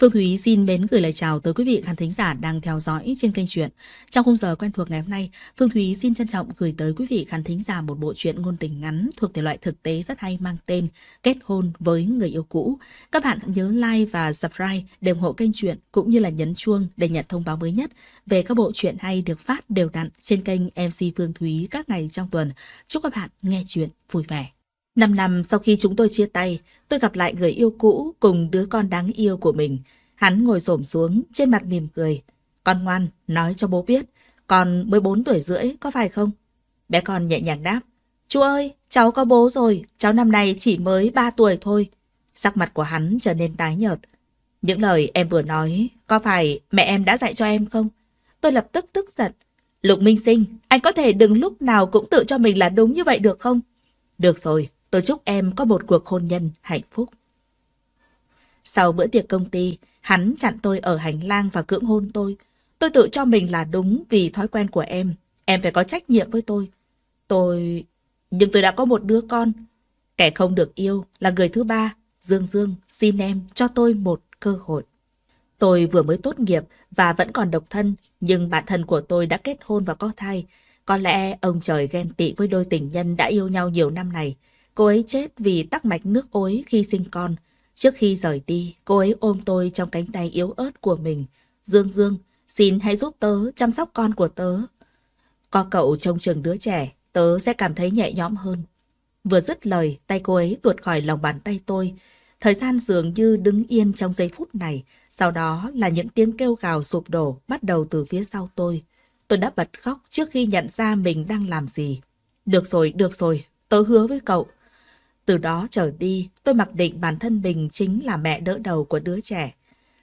Phương Thúy xin mến gửi lời chào tới quý vị khán thính giả đang theo dõi trên kênh truyện. Trong khung giờ quen thuộc ngày hôm nay, Phương Thúy xin trân trọng gửi tới quý vị khán thính giả một bộ truyện ngôn tình ngắn thuộc thể loại thực tế rất hay mang tên Kết hôn với người yêu cũ. Các bạn nhớ like và subscribe để ủng hộ kênh truyện cũng như là nhấn chuông để nhận thông báo mới nhất về các bộ truyện hay được phát đều đặn trên kênh MC Phương Thúy các ngày trong tuần. Chúc các bạn nghe truyện vui vẻ. Năm năm sau khi chúng tôi chia tay, tôi gặp lại người yêu cũ cùng đứa con đáng yêu của mình. Hắn ngồi xổm xuống, trên mặt mỉm cười. Con ngoan, nói cho bố biết, con 14 tuổi rưỡi, có phải không? Bé con nhẹ nhàng đáp. Chú ơi, cháu có bố rồi, cháu năm nay chỉ mới 3 tuổi thôi. Sắc mặt của hắn trở nên tái nhợt. Những lời em vừa nói, có phải mẹ em đã dạy cho em không? Tôi lập tức tức giận. Lục Minh Sinh, anh có thể đừng lúc nào cũng tự cho mình là đúng như vậy được không? Được rồi, Tôi chúc em có một cuộc hôn nhân hạnh phúc. Sau bữa tiệc công ty, hắn chặn tôi ở hành lang và cưỡng hôn tôi. Tôi tự cho mình là đúng vì thói quen của em. Em phải có trách nhiệm với tôi. Tôi... Nhưng tôi đã có một đứa con. Kẻ không được yêu là người thứ ba. Dương Dương, xin em cho tôi một cơ hội. Tôi vừa mới tốt nghiệp và vẫn còn độc thân, nhưng bạn thân của tôi đã kết hôn và có thai. Có lẽ ông trời ghen tị với đôi tình nhân đã yêu nhau nhiều năm này. Cô ấy chết vì tắc mạch nước ối khi sinh con. Trước khi rời đi, cô ấy ôm tôi trong cánh tay yếu ớt của mình. Dương Dương, xin hãy giúp tớ chăm sóc con của tớ. Có cậu trông chừng đứa trẻ, tớ sẽ cảm thấy nhẹ nhõm hơn. Vừa dứt lời, tay cô ấy tuột khỏi lòng bàn tay tôi. Thời gian dường như đứng yên trong giây phút này, sau đó là những tiếng kêu gào sụp đổ bắt đầu từ phía sau tôi. Tôi đã bật khóc trước khi nhận ra mình đang làm gì. Được rồi, được rồi, tớ hứa với cậu, từ đó trở đi, tôi mặc định bản thân mình chính là mẹ đỡ đầu của đứa trẻ.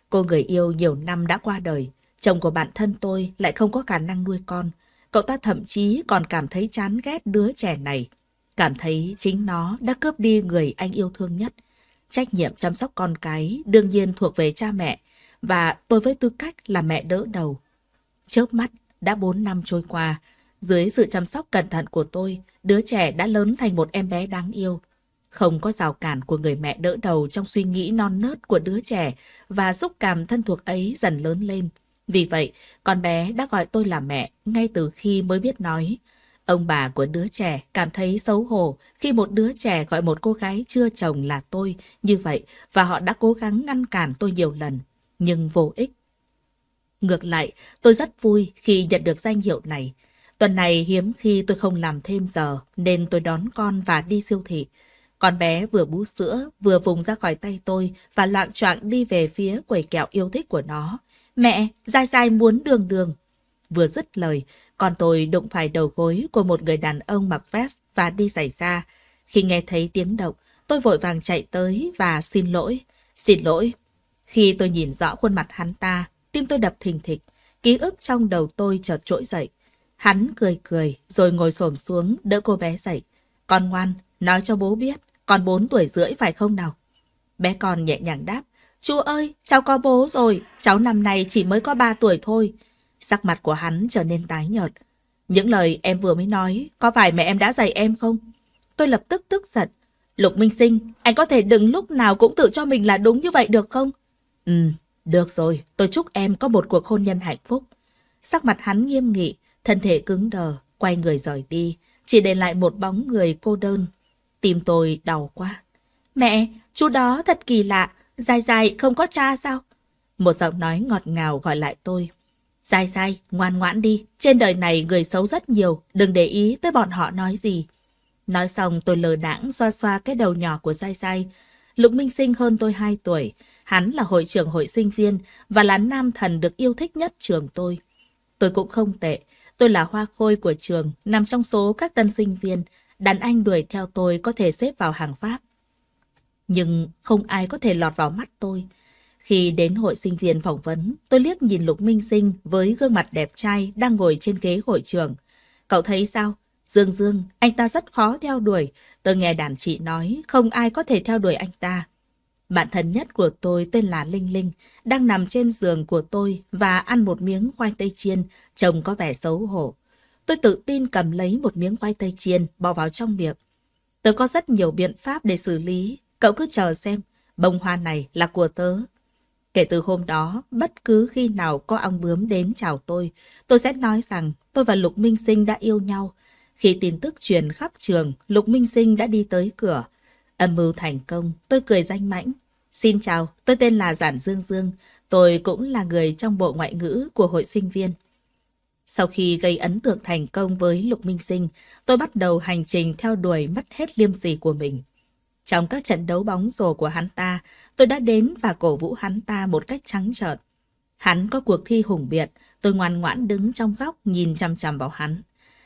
Cô người yêu nhiều năm đã qua đời, chồng của bản thân tôi lại không có khả năng nuôi con. Cậu ta thậm chí còn cảm thấy chán ghét đứa trẻ này. Cảm thấy chính nó đã cướp đi người anh yêu thương nhất. Trách nhiệm chăm sóc con cái đương nhiên thuộc về cha mẹ, và tôi với tư cách là mẹ đỡ đầu. Chớp mắt, đã 4 năm trôi qua, dưới sự chăm sóc cẩn thận của tôi, đứa trẻ đã lớn thành một em bé đáng yêu. Không có rào cản của người mẹ đỡ đầu trong suy nghĩ non nớt của đứa trẻ và xúc cảm thân thuộc ấy dần lớn lên. Vì vậy, con bé đã gọi tôi là mẹ ngay từ khi mới biết nói. Ông bà của đứa trẻ cảm thấy xấu hổ khi một đứa trẻ gọi một cô gái chưa chồng là tôi như vậy và họ đã cố gắng ngăn cản tôi nhiều lần, nhưng vô ích. Ngược lại, tôi rất vui khi nhận được danh hiệu này. Tuần này hiếm khi tôi không làm thêm giờ nên tôi đón con và đi siêu thị. Con bé vừa bú sữa, vừa vùng ra khỏi tay tôi và loạn choạng đi về phía quầy kẹo yêu thích của nó. Mẹ, dai dai muốn đường đường. Vừa dứt lời, con tôi đụng phải đầu gối của một người đàn ông mặc vest và đi xảy ra. Khi nghe thấy tiếng động, tôi vội vàng chạy tới và xin lỗi. Xin lỗi. Khi tôi nhìn rõ khuôn mặt hắn ta, tim tôi đập thình thịch. Ký ức trong đầu tôi chợt trỗi dậy. Hắn cười cười rồi ngồi xổm xuống đỡ cô bé dậy. Con ngoan, nói cho bố biết, con 4 tuổi rưỡi phải không nào? Bé con nhẹ nhàng đáp, chú ơi, cháu có bố rồi, cháu năm nay chỉ mới có 3 tuổi thôi. Sắc mặt của hắn trở nên tái nhợt. Những lời em vừa mới nói, có phải mẹ em đã dạy em không? Tôi lập tức tức giận. Lục Minh Sinh, anh có thể đừng lúc nào cũng tự cho mình là đúng như vậy được không? Ừ, được rồi, tôi chúc em có một cuộc hôn nhân hạnh phúc. Sắc mặt hắn nghiêm nghị, thân thể cứng đờ, quay người rời đi, chỉ để lại một bóng người cô đơn Tim tôi đau quá. Mẹ, chú đó thật kỳ lạ, dài dài không có cha sao? Một giọng nói ngọt ngào gọi lại tôi. Dài dài, ngoan ngoãn đi, trên đời này người xấu rất nhiều, đừng để ý tới bọn họ nói gì. Nói xong tôi lờ đãng xoa xoa cái đầu nhỏ của Sai Sai. Lục Minh Sinh hơn tôi 2 tuổi, hắn là hội trưởng hội sinh viên và là nam thần được yêu thích nhất trường tôi. Tôi cũng không tệ, tôi là hoa khôi của trường, nằm trong số các tân sinh viên, đàn anh đuổi theo tôi có thể xếp vào hàng Pháp. Nhưng không ai có thể lọt vào mắt tôi. Khi đến hội sinh viên phỏng vấn, tôi liếc nhìn Lục Minh Sinh với gương mặt đẹp trai đang ngồi trên ghế hội trường. Cậu thấy sao? Dương Dương, anh ta rất khó theo đuổi. Tôi nghe đàn chị nói không ai có thể theo đuổi anh ta. Bạn thân nhất của tôi tên là Linh Linh, đang nằm trên giường của tôi và ăn một miếng khoai tây chiên, trông có vẻ xấu hổ. Tôi tự tin cầm lấy một miếng khoai tây chiên, bỏ vào trong miệng. Tớ có rất nhiều biện pháp để xử lý, cậu cứ chờ xem, bông hoa này là của tớ. Kể từ hôm đó, bất cứ khi nào có ong bướm đến chào tôi, tôi sẽ nói rằng tôi và Lục Minh Sinh đã yêu nhau. Khi tin tức truyền khắp trường, Lục Minh Sinh đã đi tới cửa. Âm mưu thành công, tôi cười danh mãnh. Xin chào, tôi tên là Giản Dương Dương. Tôi cũng là người trong bộ ngoại ngữ của hội sinh viên. Sau khi gây ấn tượng thành công với Lục Minh Sinh, tôi bắt đầu hành trình theo đuổi mất hết liêm sỉ của mình. Trong các trận đấu bóng rổ của hắn ta, tôi đã đến và cổ vũ hắn ta một cách trắng trợn. Hắn có cuộc thi hùng biện, tôi ngoan ngoãn đứng trong góc nhìn chăm chăm vào hắn.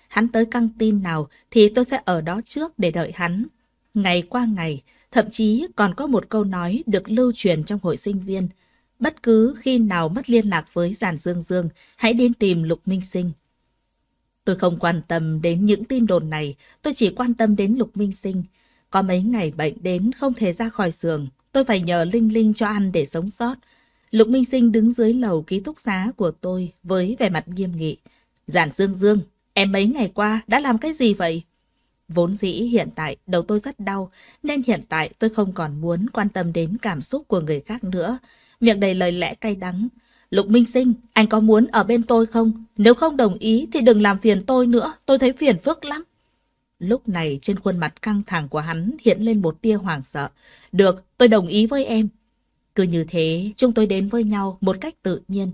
Hắn tới căng tin nào thì tôi sẽ ở đó trước để đợi hắn. Ngày qua ngày, thậm chí còn có một câu nói được lưu truyền trong hội sinh viên. Bất cứ khi nào mất liên lạc với Giản Dương Dương, hãy đến tìm Lục Minh Sinh. Tôi không quan tâm đến những tin đồn này, tôi chỉ quan tâm đến Lục Minh Sinh. Có mấy ngày bệnh đến không thể ra khỏi giường, tôi phải nhờ Linh Linh cho ăn để sống sót. Lục Minh Sinh đứng dưới lầu ký túc xá của tôi với vẻ mặt nghiêm nghị. Giản Dương Dương, em mấy ngày qua đã làm cái gì vậy? Vốn dĩ hiện tại đầu tôi rất đau, nên hiện tại tôi không còn muốn quan tâm đến cảm xúc của người khác nữa. Miệng đầy lời lẽ cay đắng. Lục Minh Sinh, anh có muốn ở bên tôi không? Nếu không đồng ý thì đừng làm phiền tôi nữa, tôi thấy phiền phức lắm. Lúc này trên khuôn mặt căng thẳng của hắn hiện lên một tia hoảng sợ. Được, tôi đồng ý với em. Cứ như thế, chúng tôi đến với nhau một cách tự nhiên.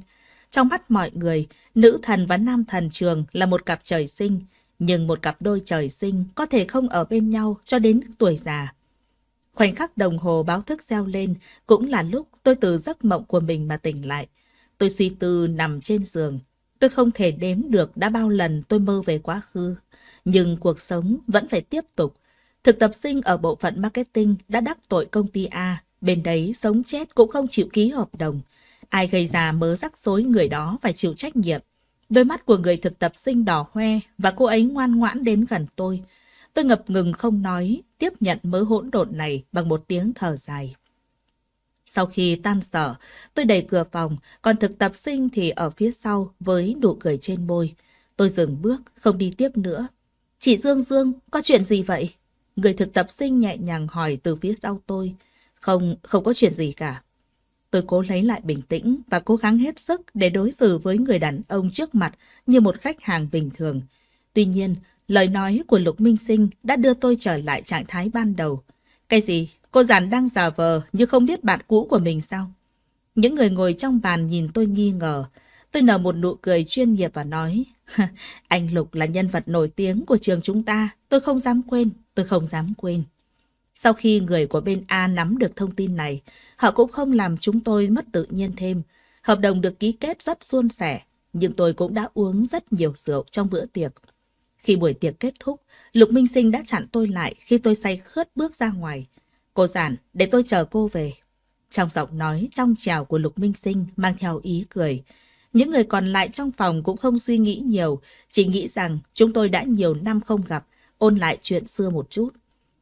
Trong mắt mọi người, nữ thần và nam thần trường là một cặp trời sinh, nhưng một cặp đôi trời sinh có thể không ở bên nhau cho đến tuổi già. Khoảnh khắc đồng hồ báo thức reo lên cũng là lúc tôi từ giấc mộng của mình mà tỉnh lại. Tôi suy tư nằm trên giường. Tôi không thể đếm được đã bao lần tôi mơ về quá khứ. Nhưng cuộc sống vẫn phải tiếp tục. Thực tập sinh ở bộ phận marketing đã đắc tội công ty A. Bên đấy sống chết cũng không chịu ký hợp đồng. Ai gây ra mớ rắc rối người đó phải chịu trách nhiệm. Đôi mắt của người thực tập sinh đỏ hoe và cô ấy ngoan ngoãn đến gần tôi. Tôi ngập ngừng không nói, tiếp nhận mớ hỗn độn này bằng một tiếng thở dài. Sau khi tan sở, tôi đẩy cửa phòng, còn thực tập sinh thì ở phía sau với nụ cười trên môi. Tôi dừng bước, không đi tiếp nữa. Chị Dương Dương, có chuyện gì vậy? Người thực tập sinh nhẹ nhàng hỏi từ phía sau tôi. Không, không có chuyện gì cả. Tôi cố lấy lại bình tĩnh và cố gắng hết sức để đối xử với người đàn ông trước mặt như một khách hàng bình thường. Tuy nhiên, lời nói của Lục Minh Sinh đã đưa tôi trở lại trạng thái ban đầu. Cái gì? Cô giản đang giả vờ như không biết bạn cũ của mình sao? Những người ngồi trong bàn nhìn tôi nghi ngờ. Tôi nở một nụ cười chuyên nghiệp và nói, anh Lục là nhân vật nổi tiếng của trường chúng ta, tôi không dám quên, tôi không dám quên. Sau khi người của bên A nắm được thông tin này, họ cũng không làm chúng tôi mất tự nhiên thêm. Hợp đồng được ký kết rất suôn sẻ, nhưng tôi cũng đã uống rất nhiều rượu trong bữa tiệc. Khi buổi tiệc kết thúc, Lục Minh Sinh đã chặn tôi lại khi tôi say khướt bước ra ngoài. Cô giản, để tôi chờ cô về. Trong giọng nói trong trào của Lục Minh Sinh mang theo ý cười. Những người còn lại trong phòng cũng không suy nghĩ nhiều, chỉ nghĩ rằng chúng tôi đã nhiều năm không gặp, ôn lại chuyện xưa một chút.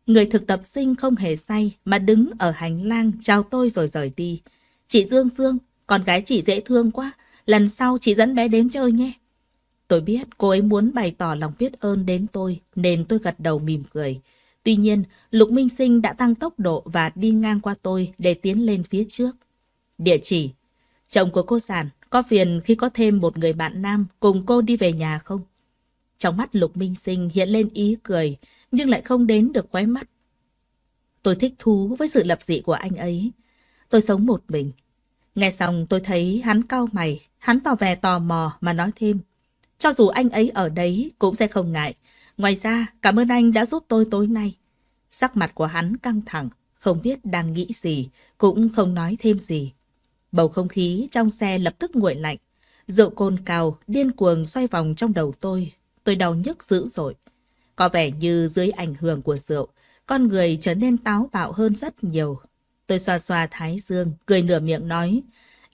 Người thực tập sinh không hề say mà đứng ở hành lang chào tôi rồi rời đi. Chị Dương Dương, con gái chị dễ thương quá, lần sau chị dẫn bé đến chơi nhé. Tôi biết cô ấy muốn bày tỏ lòng biết ơn đến tôi nên tôi gật đầu mỉm cười. Tuy nhiên, Lục Minh Sinh đã tăng tốc độ và đi ngang qua tôi để tiến lên phía trước. Địa chỉ Chồng của cô Sản, có phiền khi có thêm một người bạn nam cùng cô đi về nhà không? Trong mắt Lục Minh Sinh hiện lên ý cười, nhưng lại không đến được khóe mắt. Tôi thích thú với sự lập dị của anh ấy. Tôi sống một mình. Nghe xong tôi thấy hắn cau mày, hắn tỏ vẻ tò mò mà nói thêm. Cho dù anh ấy ở đấy cũng sẽ không ngại. Ngoài ra, cảm ơn anh đã giúp tôi tối nay. Sắc mặt của hắn căng thẳng, không biết đang nghĩ gì, cũng không nói thêm gì. Bầu không khí trong xe lập tức nguội lạnh. Rượu cồn cào, điên cuồng xoay vòng trong đầu tôi. Tôi đau nhức dữ dội. Có vẻ như dưới ảnh hưởng của rượu, con người trở nên táo bạo hơn rất nhiều. Tôi xoa xoa thái dương, cười nửa miệng nói,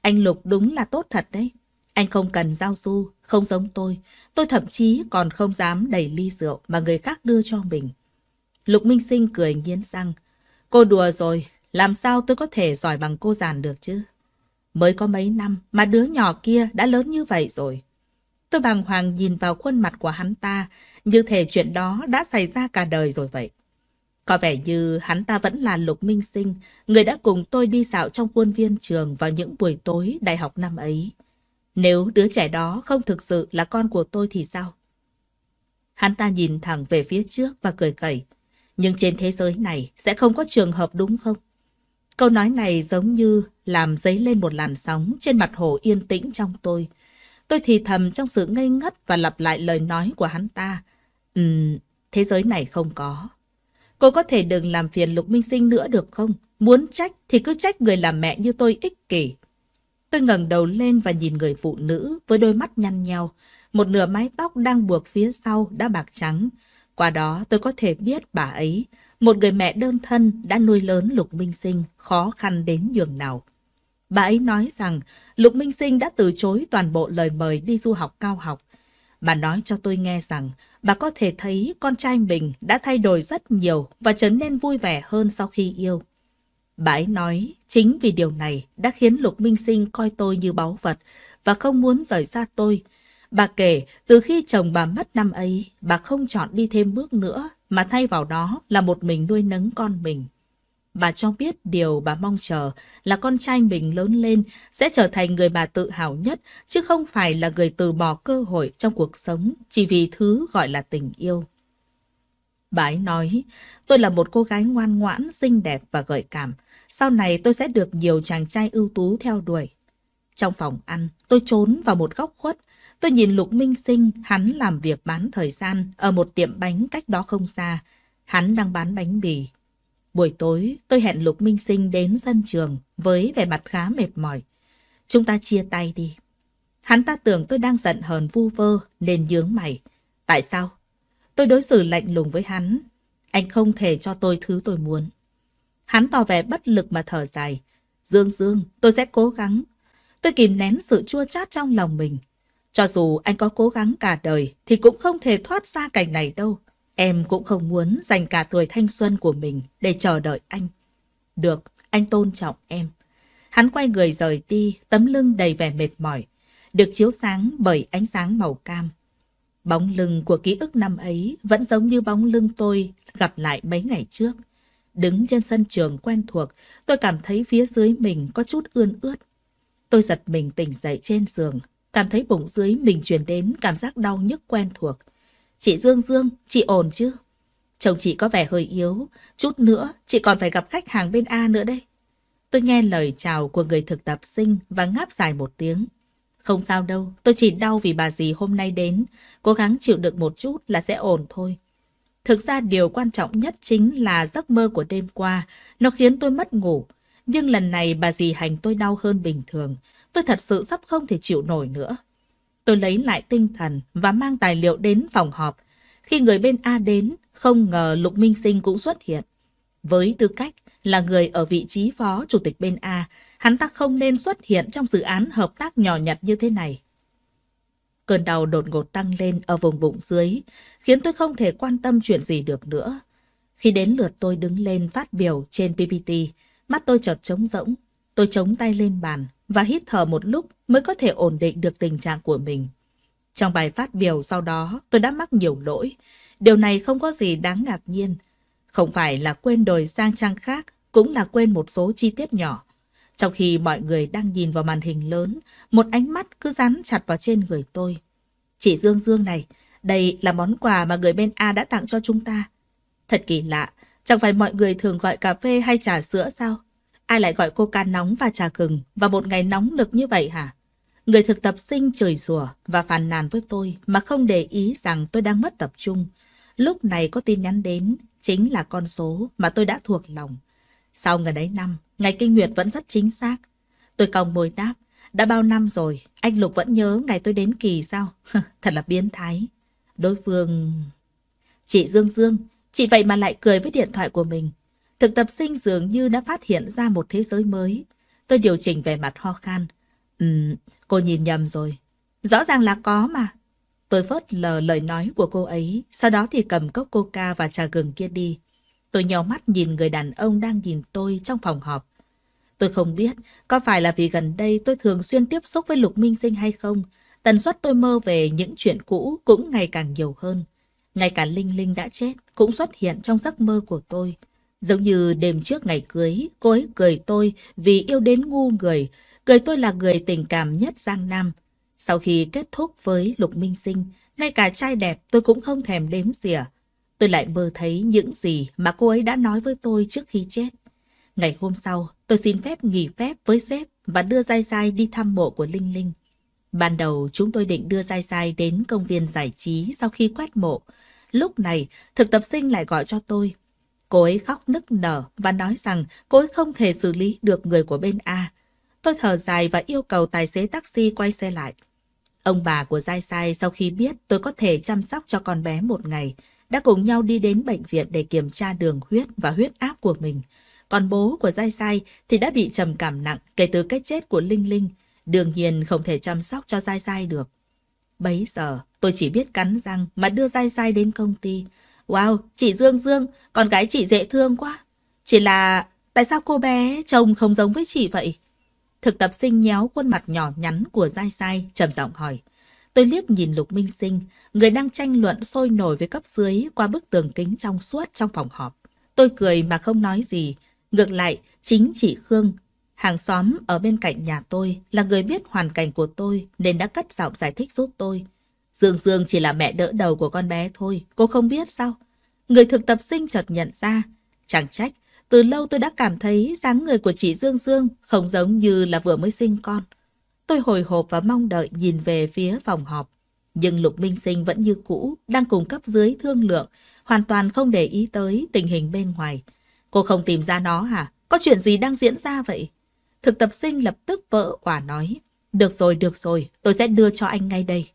anh Lục đúng là tốt thật đấy. Anh không cần giao du, không giống tôi. Tôi thậm chí còn không dám đẩy ly rượu mà người khác đưa cho mình. Lục Minh Sinh cười nghiến răng. Cô đùa rồi, làm sao tôi có thể giỏi bằng cô giàn được chứ? Mới có mấy năm mà đứa nhỏ kia đã lớn như vậy rồi. Tôi bàng hoàng nhìn vào khuôn mặt của hắn ta, như thể chuyện đó đã xảy ra cả đời rồi vậy. Có vẻ như hắn ta vẫn là Lục Minh Sinh, người đã cùng tôi đi dạo trong khuôn viên trường vào những buổi tối đại học năm ấy. Nếu đứa trẻ đó không thực sự là con của tôi thì sao? Hắn ta nhìn thẳng về phía trước và cười khẩy. Nhưng trên thế giới này sẽ không có trường hợp đúng không? Câu nói này giống như làm dấy lên một làn sóng trên mặt hồ yên tĩnh trong tôi. Tôi thì thầm trong sự ngây ngất và lặp lại lời nói của hắn ta. Ừm, thế giới này không có. Cô có thể đừng làm phiền Lục Minh Sinh nữa được không? Muốn trách thì cứ trách người làm mẹ như tôi ích kỷ. Tôi ngẩng đầu lên và nhìn người phụ nữ với đôi mắt nhăn nheo. Một nửa mái tóc đang buộc phía sau đã bạc trắng. Qua đó tôi có thể biết bà ấy, một người mẹ đơn thân đã nuôi lớn Lục Minh Sinh, khó khăn đến nhường nào. Bà ấy nói rằng Lục Minh Sinh đã từ chối toàn bộ lời mời đi du học cao học. Bà nói cho tôi nghe rằng bà có thể thấy con trai mình đã thay đổi rất nhiều và trở nên vui vẻ hơn sau khi yêu. Bà ấy nói chính vì điều này đã khiến Lục Minh Sinh coi tôi như báu vật và không muốn rời xa tôi. Bà kể từ khi chồng bà mất năm ấy, bà không chọn đi thêm bước nữa mà thay vào đó là một mình nuôi nấng con mình. Bà cho biết điều bà mong chờ là con trai mình lớn lên sẽ trở thành người bà tự hào nhất, chứ không phải là người từ bỏ cơ hội trong cuộc sống chỉ vì thứ gọi là tình yêu. Bà ấy nói, tôi là một cô gái ngoan ngoãn, xinh đẹp và gợi cảm. Sau này tôi sẽ được nhiều chàng trai ưu tú theo đuổi. Trong phòng ăn, tôi trốn vào một góc khuất. Tôi nhìn Lục Minh Sinh, hắn làm việc bán thời gian ở một tiệm bánh cách đó không xa. Hắn đang bán bánh bì. Buổi tối, tôi hẹn Lục Minh Sinh đến sân trường với vẻ mặt khá mệt mỏi. Chúng ta chia tay đi. Hắn ta tưởng tôi đang giận hờn vu vơ nên nhướng mày. Tại sao? Tôi đối xử lạnh lùng với hắn. Anh không thể cho tôi thứ tôi muốn. Hắn tỏ vẻ bất lực mà thở dài. Dương Dương, tôi sẽ cố gắng. Tôi kìm nén sự chua chát trong lòng mình. Cho dù anh có cố gắng cả đời thì cũng không thể thoát ra cảnh này đâu. Em cũng không muốn dành cả tuổi thanh xuân của mình để chờ đợi anh. Được, anh tôn trọng em. Hắn quay người rời đi, tấm lưng đầy vẻ mệt mỏi, được chiếu sáng bởi ánh sáng màu cam. Bóng lưng của ký ức năm ấy vẫn giống như bóng lưng tôi gặp lại mấy ngày trước. Đứng trên sân trường quen thuộc, tôi cảm thấy phía dưới mình có chút ươn ướt. Tôi giật mình tỉnh dậy trên giường, cảm thấy bụng dưới mình truyền đến cảm giác đau nhức quen thuộc. Chị Dương Dương, chị ổn chứ? Chồng chị có vẻ hơi yếu, chút nữa chị còn phải gặp khách hàng bên A nữa đây. Tôi nghe lời chào của người thực tập sinh và ngáp dài một tiếng. Không sao đâu, tôi chỉ đau vì bà dì hôm nay đến, cố gắng chịu đựng một chút là sẽ ổn thôi. Thực ra điều quan trọng nhất chính là giấc mơ của đêm qua, nó khiến tôi mất ngủ. Nhưng lần này bà dì hành tôi đau hơn bình thường, tôi thật sự sắp không thể chịu nổi nữa. Tôi lấy lại tinh thần và mang tài liệu đến phòng họp. Khi người bên A đến, không ngờ Lục Minh Sinh cũng xuất hiện. Với tư cách là người ở vị trí phó chủ tịch bên A, hắn ta không nên xuất hiện trong dự án hợp tác nhỏ nhặt như thế này. Cơn đau đột ngột tăng lên ở vùng bụng dưới, khiến tôi không thể quan tâm chuyện gì được nữa. Khi đến lượt tôi đứng lên phát biểu trên PPT, mắt tôi chợt trống rỗng. Tôi chống tay lên bàn và hít thở một lúc mới có thể ổn định được tình trạng của mình. Trong bài phát biểu sau đó, tôi đã mắc nhiều lỗi. Điều này không có gì đáng ngạc nhiên. Không phải là quên đổi sang trang khác, cũng là quên một số chi tiết nhỏ. Trong khi mọi người đang nhìn vào màn hình lớn, một ánh mắt cứ dán chặt vào trên người tôi. Chị Dương Dương này, đây là món quà mà người bên A đã tặng cho chúng ta. Thật kỳ lạ, chẳng phải mọi người thường gọi cà phê hay trà sữa sao? Ai lại gọi coca nóng và trà gừng vào một ngày nóng lực như vậy hả? Người thực tập sinh trời rủa và phàn nàn với tôi mà không để ý rằng tôi đang mất tập trung. Lúc này có tin nhắn đến, chính là con số mà tôi đã thuộc lòng. Sau ngày đấy năm, ngày kinh nguyệt vẫn rất chính xác. Tôi còng môi đáp, đã bao năm rồi, anh Lục vẫn nhớ ngày tôi đến kỳ sao? Thật là biến thái. Đối phương... Chị Dương Dương, chị vậy mà lại cười với điện thoại của mình. Thực tập sinh dường như đã phát hiện ra một thế giới mới. Tôi điều chỉnh về mặt ho khan. Ừm, cô nhìn nhầm rồi. Rõ ràng là có mà. Tôi phớt lờ lời nói của cô ấy, sau đó thì cầm cốc coca và trà gừng kia đi. Tôi nhau mắt nhìn người đàn ông đang nhìn tôi trong phòng họp. Tôi không biết có phải là vì gần đây tôi thường xuyên tiếp xúc với Lục Minh Sinh hay không. Tần suất tôi mơ về những chuyện cũ cũng ngày càng nhiều hơn. Ngay cả Linh Linh đã chết cũng xuất hiện trong giấc mơ của tôi. Giống như đêm trước ngày cưới, cô ấy cười tôi vì yêu đến ngu người, cười tôi là người tình cảm nhất Giang Nam. Sau khi kết thúc với Lục Minh Sinh, ngay cả trai đẹp tôi cũng không thèm đếm xỉa. Tôi lại mơ thấy những gì mà cô ấy đã nói với tôi trước khi chết. Ngày hôm sau, tôi xin phép nghỉ phép với sếp và đưa dai dai đi thăm mộ của Linh Linh. Ban đầu chúng tôi định đưa dai dai đến công viên giải trí sau khi quét mộ. Lúc này, thực tập sinh lại gọi cho tôi. Cô ấy khóc nức nở và nói rằng cô ấy không thể xử lý được người của bên A. Tôi thở dài và yêu cầu tài xế taxi quay xe lại. Ông bà của Giai Sai sau khi biết tôi có thể chăm sóc cho con bé một ngày, đã cùng nhau đi đến bệnh viện để kiểm tra đường huyết và huyết áp của mình. Còn bố của Giai Sai thì đã bị trầm cảm nặng kể từ cái chết của Linh Linh, đương nhiên không thể chăm sóc cho Giai Sai được. Bấy giờ, tôi chỉ biết cắn răng mà đưa Giai Sai đến công ty. Wow, chị Dương Dương, con gái chị dễ thương quá. Chỉ là, tại sao cô bé trông không giống với chị vậy? Thực tập sinh nhéo khuôn mặt nhỏ nhắn của Giai Sai, trầm giọng hỏi. Tôi liếc nhìn Lục Minh Sinh, người đang tranh luận sôi nổi với cấp dưới qua bức tường kính trong suốt trong phòng họp. Tôi cười mà không nói gì. Ngược lại, chính chị Khương, hàng xóm ở bên cạnh nhà tôi, là người biết hoàn cảnh của tôi nên đã cất giọng giải thích giúp tôi. Dương Dương chỉ là mẹ đỡ đầu của con bé thôi, cô không biết sao? Người thực tập sinh chợt nhận ra. Chẳng trách, từ lâu tôi đã cảm thấy dáng người của chị Dương Dương không giống như là vừa mới sinh con. Tôi hồi hộp và mong đợi nhìn về phía phòng họp. Nhưng Lục Minh Sinh vẫn như cũ, đang cùng cấp dưới thương lượng, hoàn toàn không để ý tới tình hình bên ngoài. Cô không tìm ra nó hả? Có chuyện gì đang diễn ra vậy? Thực tập sinh lập tức vỡ quả nói. Được rồi, được rồi, tôi sẽ đưa cho anh ngay đây.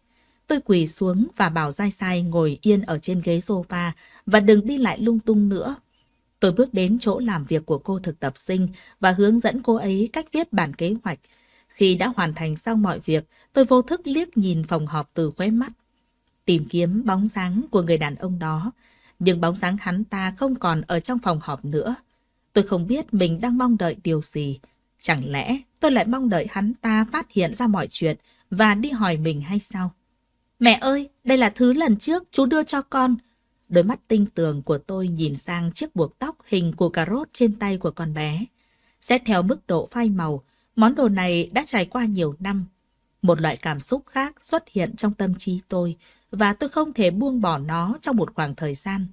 Tôi quỳ xuống và bảo dai Sai ngồi yên ở trên ghế sofa và đừng đi lại lung tung nữa. Tôi bước đến chỗ làm việc của cô thực tập sinh và hướng dẫn cô ấy cách viết bản kế hoạch. Khi đã hoàn thành xong mọi việc, tôi vô thức liếc nhìn phòng họp từ khóe mắt. Tìm kiếm bóng dáng của người đàn ông đó, nhưng bóng dáng hắn ta không còn ở trong phòng họp nữa. Tôi không biết mình đang mong đợi điều gì. Chẳng lẽ tôi lại mong đợi hắn ta phát hiện ra mọi chuyện và đi hỏi mình hay sao? Mẹ ơi, đây là thứ lần trước chú đưa cho con. Đôi mắt tinh tường của tôi nhìn sang chiếc buộc tóc hình của cà rốt trên tay của con bé. Xét theo mức độ phai màu, món đồ này đã trải qua nhiều năm. Một loại cảm xúc khác xuất hiện trong tâm trí tôi và tôi không thể buông bỏ nó trong một khoảng thời gian.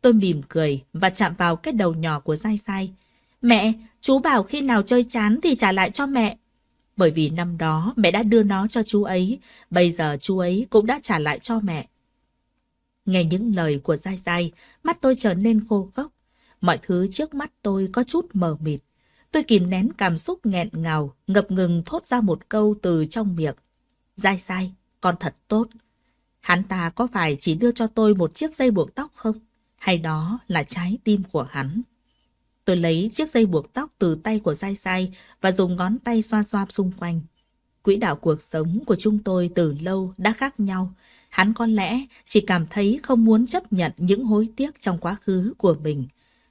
Tôi mỉm cười và chạm vào cái đầu nhỏ của dai sai. Mẹ, chú bảo khi nào chơi chán thì trả lại cho mẹ. Bởi vì năm đó mẹ đã đưa nó cho chú ấy, bây giờ chú ấy cũng đã trả lại cho mẹ. Nghe những lời của dai dai, mắt tôi trở nên khô khốc. Mọi thứ trước mắt tôi có chút mờ mịt. Tôi kìm nén cảm xúc nghẹn ngào, ngập ngừng thốt ra một câu từ trong miệng. Dai dai, con thật tốt. Hắn ta có phải chỉ đưa cho tôi một chiếc dây buộc tóc không? Hay đó là trái tim của hắn? Tôi lấy chiếc dây buộc tóc từ tay của Sai Sai và dùng ngón tay xoa xoa xung quanh. Quỹ đạo cuộc sống của chúng tôi từ lâu đã khác nhau. Hắn có lẽ chỉ cảm thấy không muốn chấp nhận những hối tiếc trong quá khứ của mình.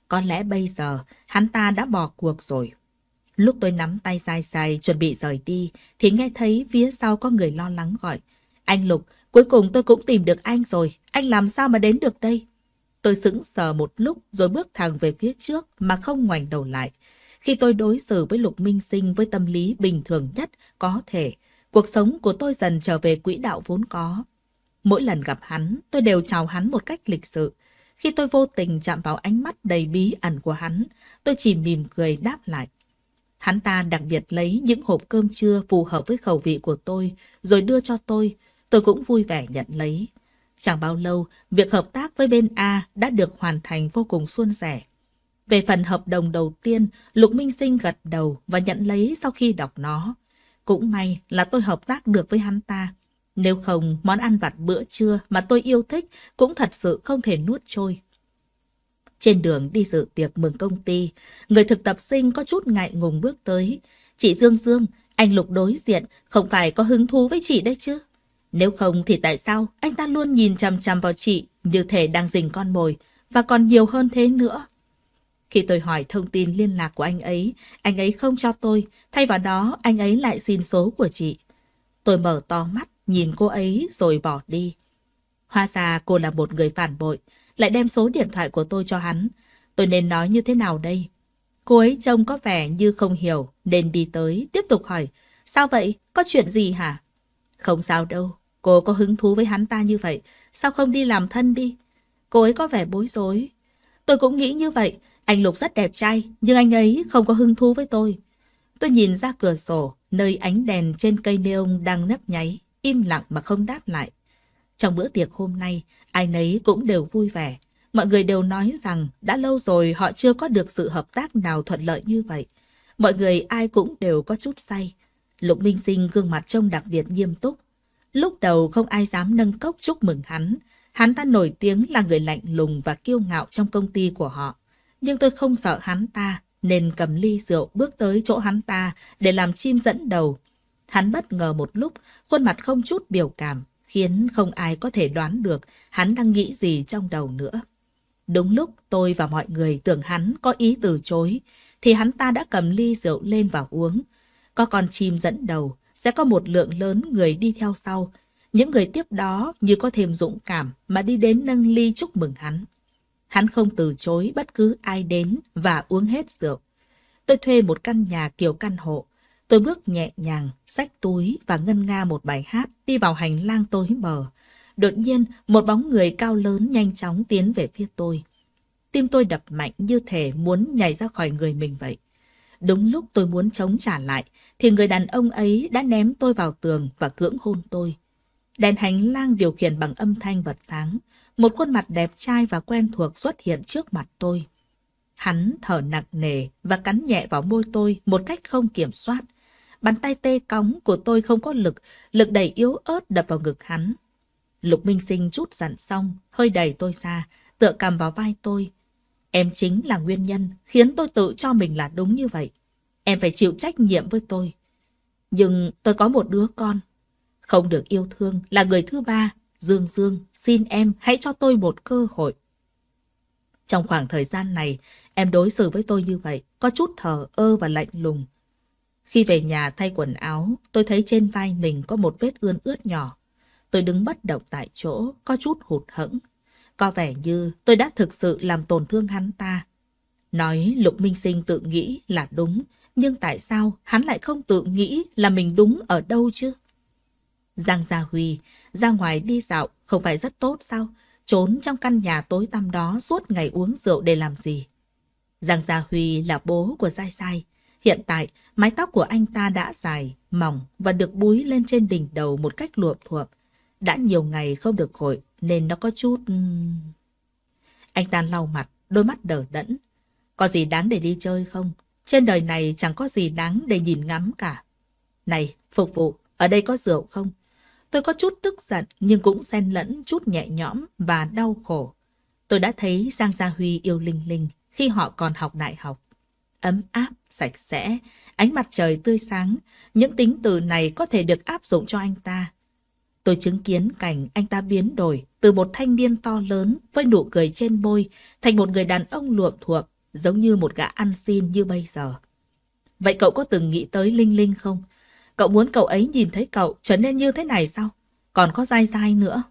Có lẽ bây giờ hắn ta đã bỏ cuộc rồi. Lúc tôi nắm tay Sai Sai chuẩn bị rời đi thì nghe thấy phía sau có người lo lắng gọi. Anh Lục, cuối cùng tôi cũng tìm được anh rồi. Anh làm sao mà đến được đây? Tôi sững sờ một lúc rồi bước thẳng về phía trước mà không ngoảnh đầu lại. Khi tôi đối xử với Lục Minh Sinh với tâm lý bình thường nhất có thể, cuộc sống của tôi dần trở về quỹ đạo vốn có. Mỗi lần gặp hắn, tôi đều chào hắn một cách lịch sự. Khi tôi vô tình chạm vào ánh mắt đầy bí ẩn của hắn, tôi chỉ mỉm cười đáp lại. Hắn ta đặc biệt lấy những hộp cơm trưa phù hợp với khẩu vị của tôi, rồi đưa cho tôi. Tôi cũng vui vẻ nhận lấy. Chẳng bao lâu, việc hợp tác với bên A đã được hoàn thành vô cùng suôn sẻ. Về phần hợp đồng đầu tiên, Lục Minh Sinh gật đầu và nhận lấy sau khi đọc nó. Cũng may là tôi hợp tác được với hắn ta. Nếu không, món ăn vặt bữa trưa mà tôi yêu thích cũng thật sự không thể nuốt trôi. Trên đường đi dự tiệc mừng công ty, người thực tập sinh có chút ngại ngùng bước tới. Chị Dương Dương, anh Lục đối diện, không phải có hứng thú với chị đấy chứ? Nếu không thì tại sao anh ta luôn nhìn chằm chằm vào chị như thể đang dình con mồi và còn nhiều hơn thế nữa? Khi tôi hỏi thông tin liên lạc của anh ấy, anh ấy không cho tôi, thay vào đó anh ấy lại xin số của chị. Tôi mở to mắt, nhìn cô ấy rồi bỏ đi. Hoa ra cô là một người phản bội, lại đem số điện thoại của tôi cho hắn. Tôi nên nói như thế nào đây? Cô ấy trông có vẻ như không hiểu, nên đi tới, tiếp tục hỏi. Sao vậy? Có chuyện gì hả? Không sao đâu, cô có hứng thú với hắn ta như vậy. Sao không đi làm thân đi? Cô ấy có vẻ bối rối. Tôi cũng nghĩ như vậy. Anh Lục rất đẹp trai, nhưng anh ấy không có hứng thú với tôi. Tôi nhìn ra cửa sổ, nơi ánh đèn trên cây neon đang nấp nháy, im lặng mà không đáp lại. Trong bữa tiệc hôm nay, ai nấy cũng đều vui vẻ. Mọi người đều nói rằng đã lâu rồi họ chưa có được sự hợp tác nào thuận lợi như vậy. Mọi người ai cũng đều có chút say. Lục Minh Sinh gương mặt trông đặc biệt nghiêm túc. Lúc đầu không ai dám nâng cốc chúc mừng hắn. Hắn ta nổi tiếng là người lạnh lùng và kiêu ngạo trong công ty của họ. Nhưng tôi không sợ hắn ta, nên cầm ly rượu bước tới chỗ hắn ta để làm chim dẫn đầu. Hắn bất ngờ một lúc, khuôn mặt không chút biểu cảm, khiến không ai có thể đoán được hắn đang nghĩ gì trong đầu nữa. Đúng lúc tôi và mọi người tưởng hắn có ý từ chối, thì hắn ta đã cầm ly rượu lên và uống. Có con chim dẫn đầu, sẽ có một lượng lớn người đi theo sau. Những người tiếp đó như có thêm dũng cảm mà đi đến nâng ly chúc mừng hắn. Hắn không từ chối bất cứ ai đến và uống hết rượu. Tôi thuê một căn nhà kiểu căn hộ. Tôi bước nhẹ nhàng, xách túi và ngân nga một bài hát đi vào hành lang tối mờ. Đột nhiên, một bóng người cao lớn nhanh chóng tiến về phía tôi. Tim tôi đập mạnh như thể muốn nhảy ra khỏi người mình vậy. Đúng lúc tôi muốn chống trả lại, thì người đàn ông ấy đã ném tôi vào tường và cưỡng hôn tôi. Đèn hành lang điều khiển bằng âm thanh bật sáng. Một khuôn mặt đẹp trai và quen thuộc xuất hiện trước mặt tôi. Hắn thở nặng nề và cắn nhẹ vào môi tôi một cách không kiểm soát. Bàn tay tê cóng của tôi không có lực, lực đẩy yếu ớt đập vào ngực hắn. Lục Minh Sinh chút giận xong, hơi đẩy tôi ra, tựa cầm vào vai tôi. Em chính là nguyên nhân khiến tôi tự cho mình là đúng như vậy. Em phải chịu trách nhiệm với tôi. Nhưng tôi có một đứa con. Không được yêu thương là người thứ ba. Dương Dương, xin em hãy cho tôi một cơ hội. Trong khoảng thời gian này, em đối xử với tôi như vậy, có chút thờ ơ và lạnh lùng. Khi về nhà thay quần áo, tôi thấy trên vai mình có một vết ươn ướt nhỏ. Tôi đứng bất động tại chỗ, có chút hụt hẫng. Có vẻ như tôi đã thực sự làm tổn thương hắn ta. Nói Lục Minh Sinh tự nghĩ là đúng, nhưng tại sao hắn lại không tự nghĩ là mình đúng ở đâu chứ? Giang Gia Huy ra ngoài đi dạo không phải rất tốt sao? Trốn trong căn nhà tối tăm đó suốt ngày uống rượu để làm gì? Giang Gia Huy là bố của Sai Sai. Hiện tại, mái tóc của anh ta đã dài, mỏng và được búi lên trên đỉnh đầu một cách luộm thuộm. Đã nhiều ngày không được gội nên nó có chút... Anh ta lau mặt, đôi mắt đờ đẫn. Có gì đáng để đi chơi không? Trên đời này chẳng có gì đáng để nhìn ngắm cả. Này, phục vụ, ở đây có rượu không? Tôi có chút tức giận nhưng cũng xen lẫn chút nhẹ nhõm và đau khổ. Tôi đã thấy Giang Gia Huy yêu Linh Linh khi họ còn học đại học. Ấm áp, sạch sẽ, ánh mặt trời tươi sáng, những tính từ này có thể được áp dụng cho anh ta. Tôi chứng kiến cảnh anh ta biến đổi từ một thanh niên to lớn với nụ cười trên môi thành một người đàn ông luộm thuộm, giống như một gã ăn xin như bây giờ. Vậy cậu có từng nghĩ tới Linh Linh không? Cậu muốn cậu ấy nhìn thấy cậu trở nên như thế này sao? Còn có dai dai nữa.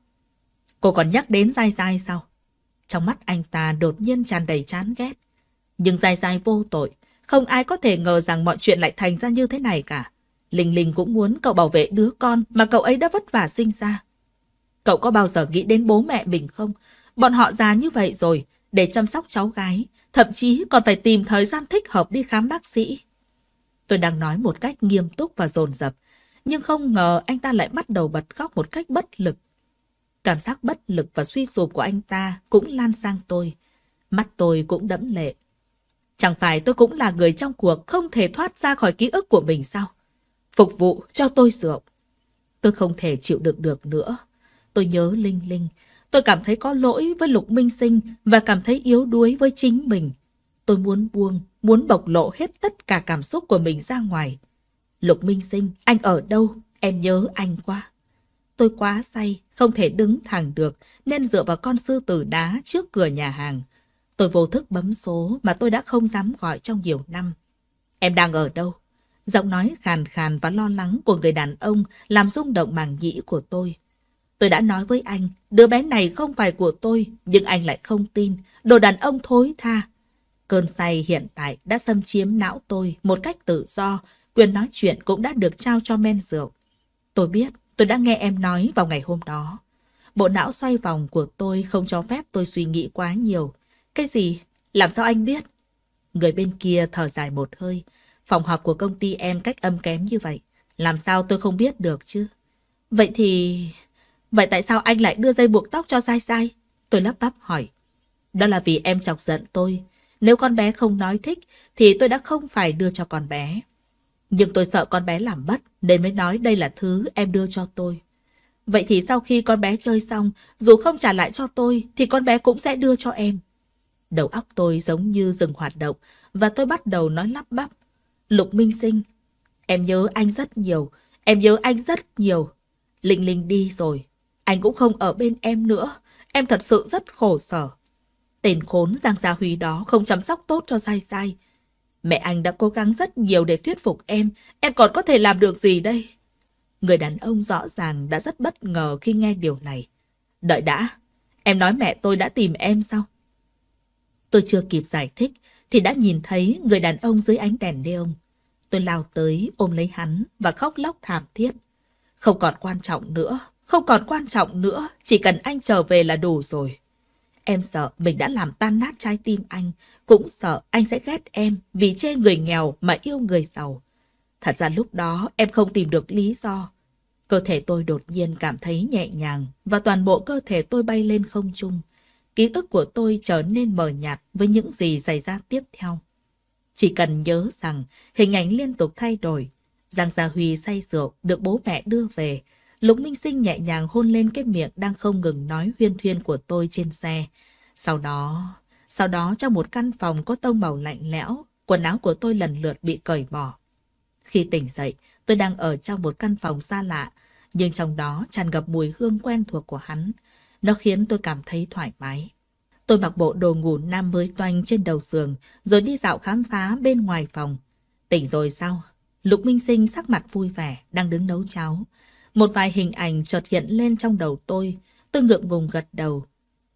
Cô còn nhắc đến dai dai sao? Trong mắt anh ta đột nhiên tràn đầy chán ghét. Nhưng dai dai vô tội. Không ai có thể ngờ rằng mọi chuyện lại thành ra như thế này cả. Linh Linh cũng muốn cậu bảo vệ đứa con mà cậu ấy đã vất vả sinh ra. Cậu có bao giờ nghĩ đến bố mẹ mình không? Bọn họ già như vậy rồi, để chăm sóc cháu gái, thậm chí còn phải tìm thời gian thích hợp đi khám bác sĩ. Tôi đang nói một cách nghiêm túc và dồn dập, nhưng không ngờ anh ta lại bắt đầu bật khóc một cách bất lực. Cảm giác bất lực và suy sụp của anh ta cũng lan sang tôi. Mắt tôi cũng đẫm lệ. Chẳng phải tôi cũng là người trong cuộc không thể thoát ra khỏi ký ức của mình sao? Phục vụ cho tôi rượu. Tôi không thể chịu đựng được nữa. Tôi nhớ Linh Linh. Tôi cảm thấy có lỗi với Lục Minh Sinh và cảm thấy yếu đuối với chính mình. Tôi muốn buông, muốn bộc lộ hết tất cả cảm xúc của mình ra ngoài. Lục Minh Sinh, anh ở đâu? Em nhớ anh quá. Tôi quá say, không thể đứng thẳng được, nên dựa vào con sư tử đá trước cửa nhà hàng. Tôi vô thức bấm số mà tôi đã không dám gọi trong nhiều năm. Em đang ở đâu? Giọng nói khàn khàn và lo lắng của người đàn ông làm rung động màng nhĩ của tôi. Tôi đã nói với anh, đứa bé này không phải của tôi, nhưng anh lại không tin. Đồ đàn ông thối tha. Cơn say hiện tại đã xâm chiếm não tôi một cách tự do, quyền nói chuyện cũng đã được trao cho men rượu. Tôi biết, tôi đã nghe em nói vào ngày hôm đó. Bộ não xoay vòng của tôi không cho phép tôi suy nghĩ quá nhiều. Cái gì? Làm sao anh biết? Người bên kia thở dài một hơi. Phòng họp của công ty em cách âm kém như vậy. Làm sao tôi không biết được chứ? Vậy thì... Vậy tại sao anh lại đưa dây buộc tóc cho sai sai? Tôi lắp bắp hỏi. Đó là vì em chọc giận tôi. Nếu con bé không nói thích, thì tôi đã không phải đưa cho con bé. Nhưng tôi sợ con bé làm bất nên mới nói đây là thứ em đưa cho tôi. Vậy thì sau khi con bé chơi xong, dù không trả lại cho tôi, thì con bé cũng sẽ đưa cho em. Đầu óc tôi giống như dừng hoạt động, và tôi bắt đầu nói lắp bắp. Lục Minh Sinh, em nhớ anh rất nhiều, em nhớ anh rất nhiều. Linh Linh đi rồi, anh cũng không ở bên em nữa, em thật sự rất khổ sở. Tên khốn Giang Gia Huy đó không chăm sóc tốt cho sai sai. Mẹ anh đã cố gắng rất nhiều để thuyết phục em, em còn có thể làm được gì đây? Người đàn ông rõ ràng đã rất bất ngờ khi nghe điều này. Đợi đã, em nói mẹ tôi đã tìm em sao? Tôi chưa kịp giải thích thì đã nhìn thấy người đàn ông dưới ánh đèn neon. Tôi lao tới ôm lấy hắn và khóc lóc thảm thiết. Không còn quan trọng nữa, không còn quan trọng nữa, chỉ cần anh trở về là đủ rồi. Em sợ mình đã làm tan nát trái tim anh, cũng sợ anh sẽ ghét em vì chê người nghèo mà yêu người giàu. Thật ra lúc đó em không tìm được lý do. Cơ thể tôi đột nhiên cảm thấy nhẹ nhàng và toàn bộ cơ thể tôi bay lên không trung. Ký ức của tôi trở nên mờ nhạt với những gì xảy ra tiếp theo. Chỉ cần nhớ rằng hình ảnh liên tục thay đổi. Giang Gia Huy say rượu được bố mẹ đưa về. Lục Minh Sinh nhẹ nhàng hôn lên cái miệng đang không ngừng nói huyên thuyên của tôi trên xe. Sau đó, sau đó trong một căn phòng có tông màu lạnh lẽo, quần áo của tôi lần lượt bị cởi bỏ. Khi tỉnh dậy, tôi đang ở trong một căn phòng xa lạ, nhưng trong đó tràn ngập mùi hương quen thuộc của hắn. Nó khiến tôi cảm thấy thoải mái. Tôi mặc bộ đồ ngủ nam mới toanh trên đầu giường, rồi đi dạo khám phá bên ngoài phòng. Tỉnh rồi sao? Lục Minh Sinh sắc mặt vui vẻ, đang đứng nấu cháo. Một vài hình ảnh chợt hiện lên trong đầu tôi. Tôi ngượng ngùng gật đầu.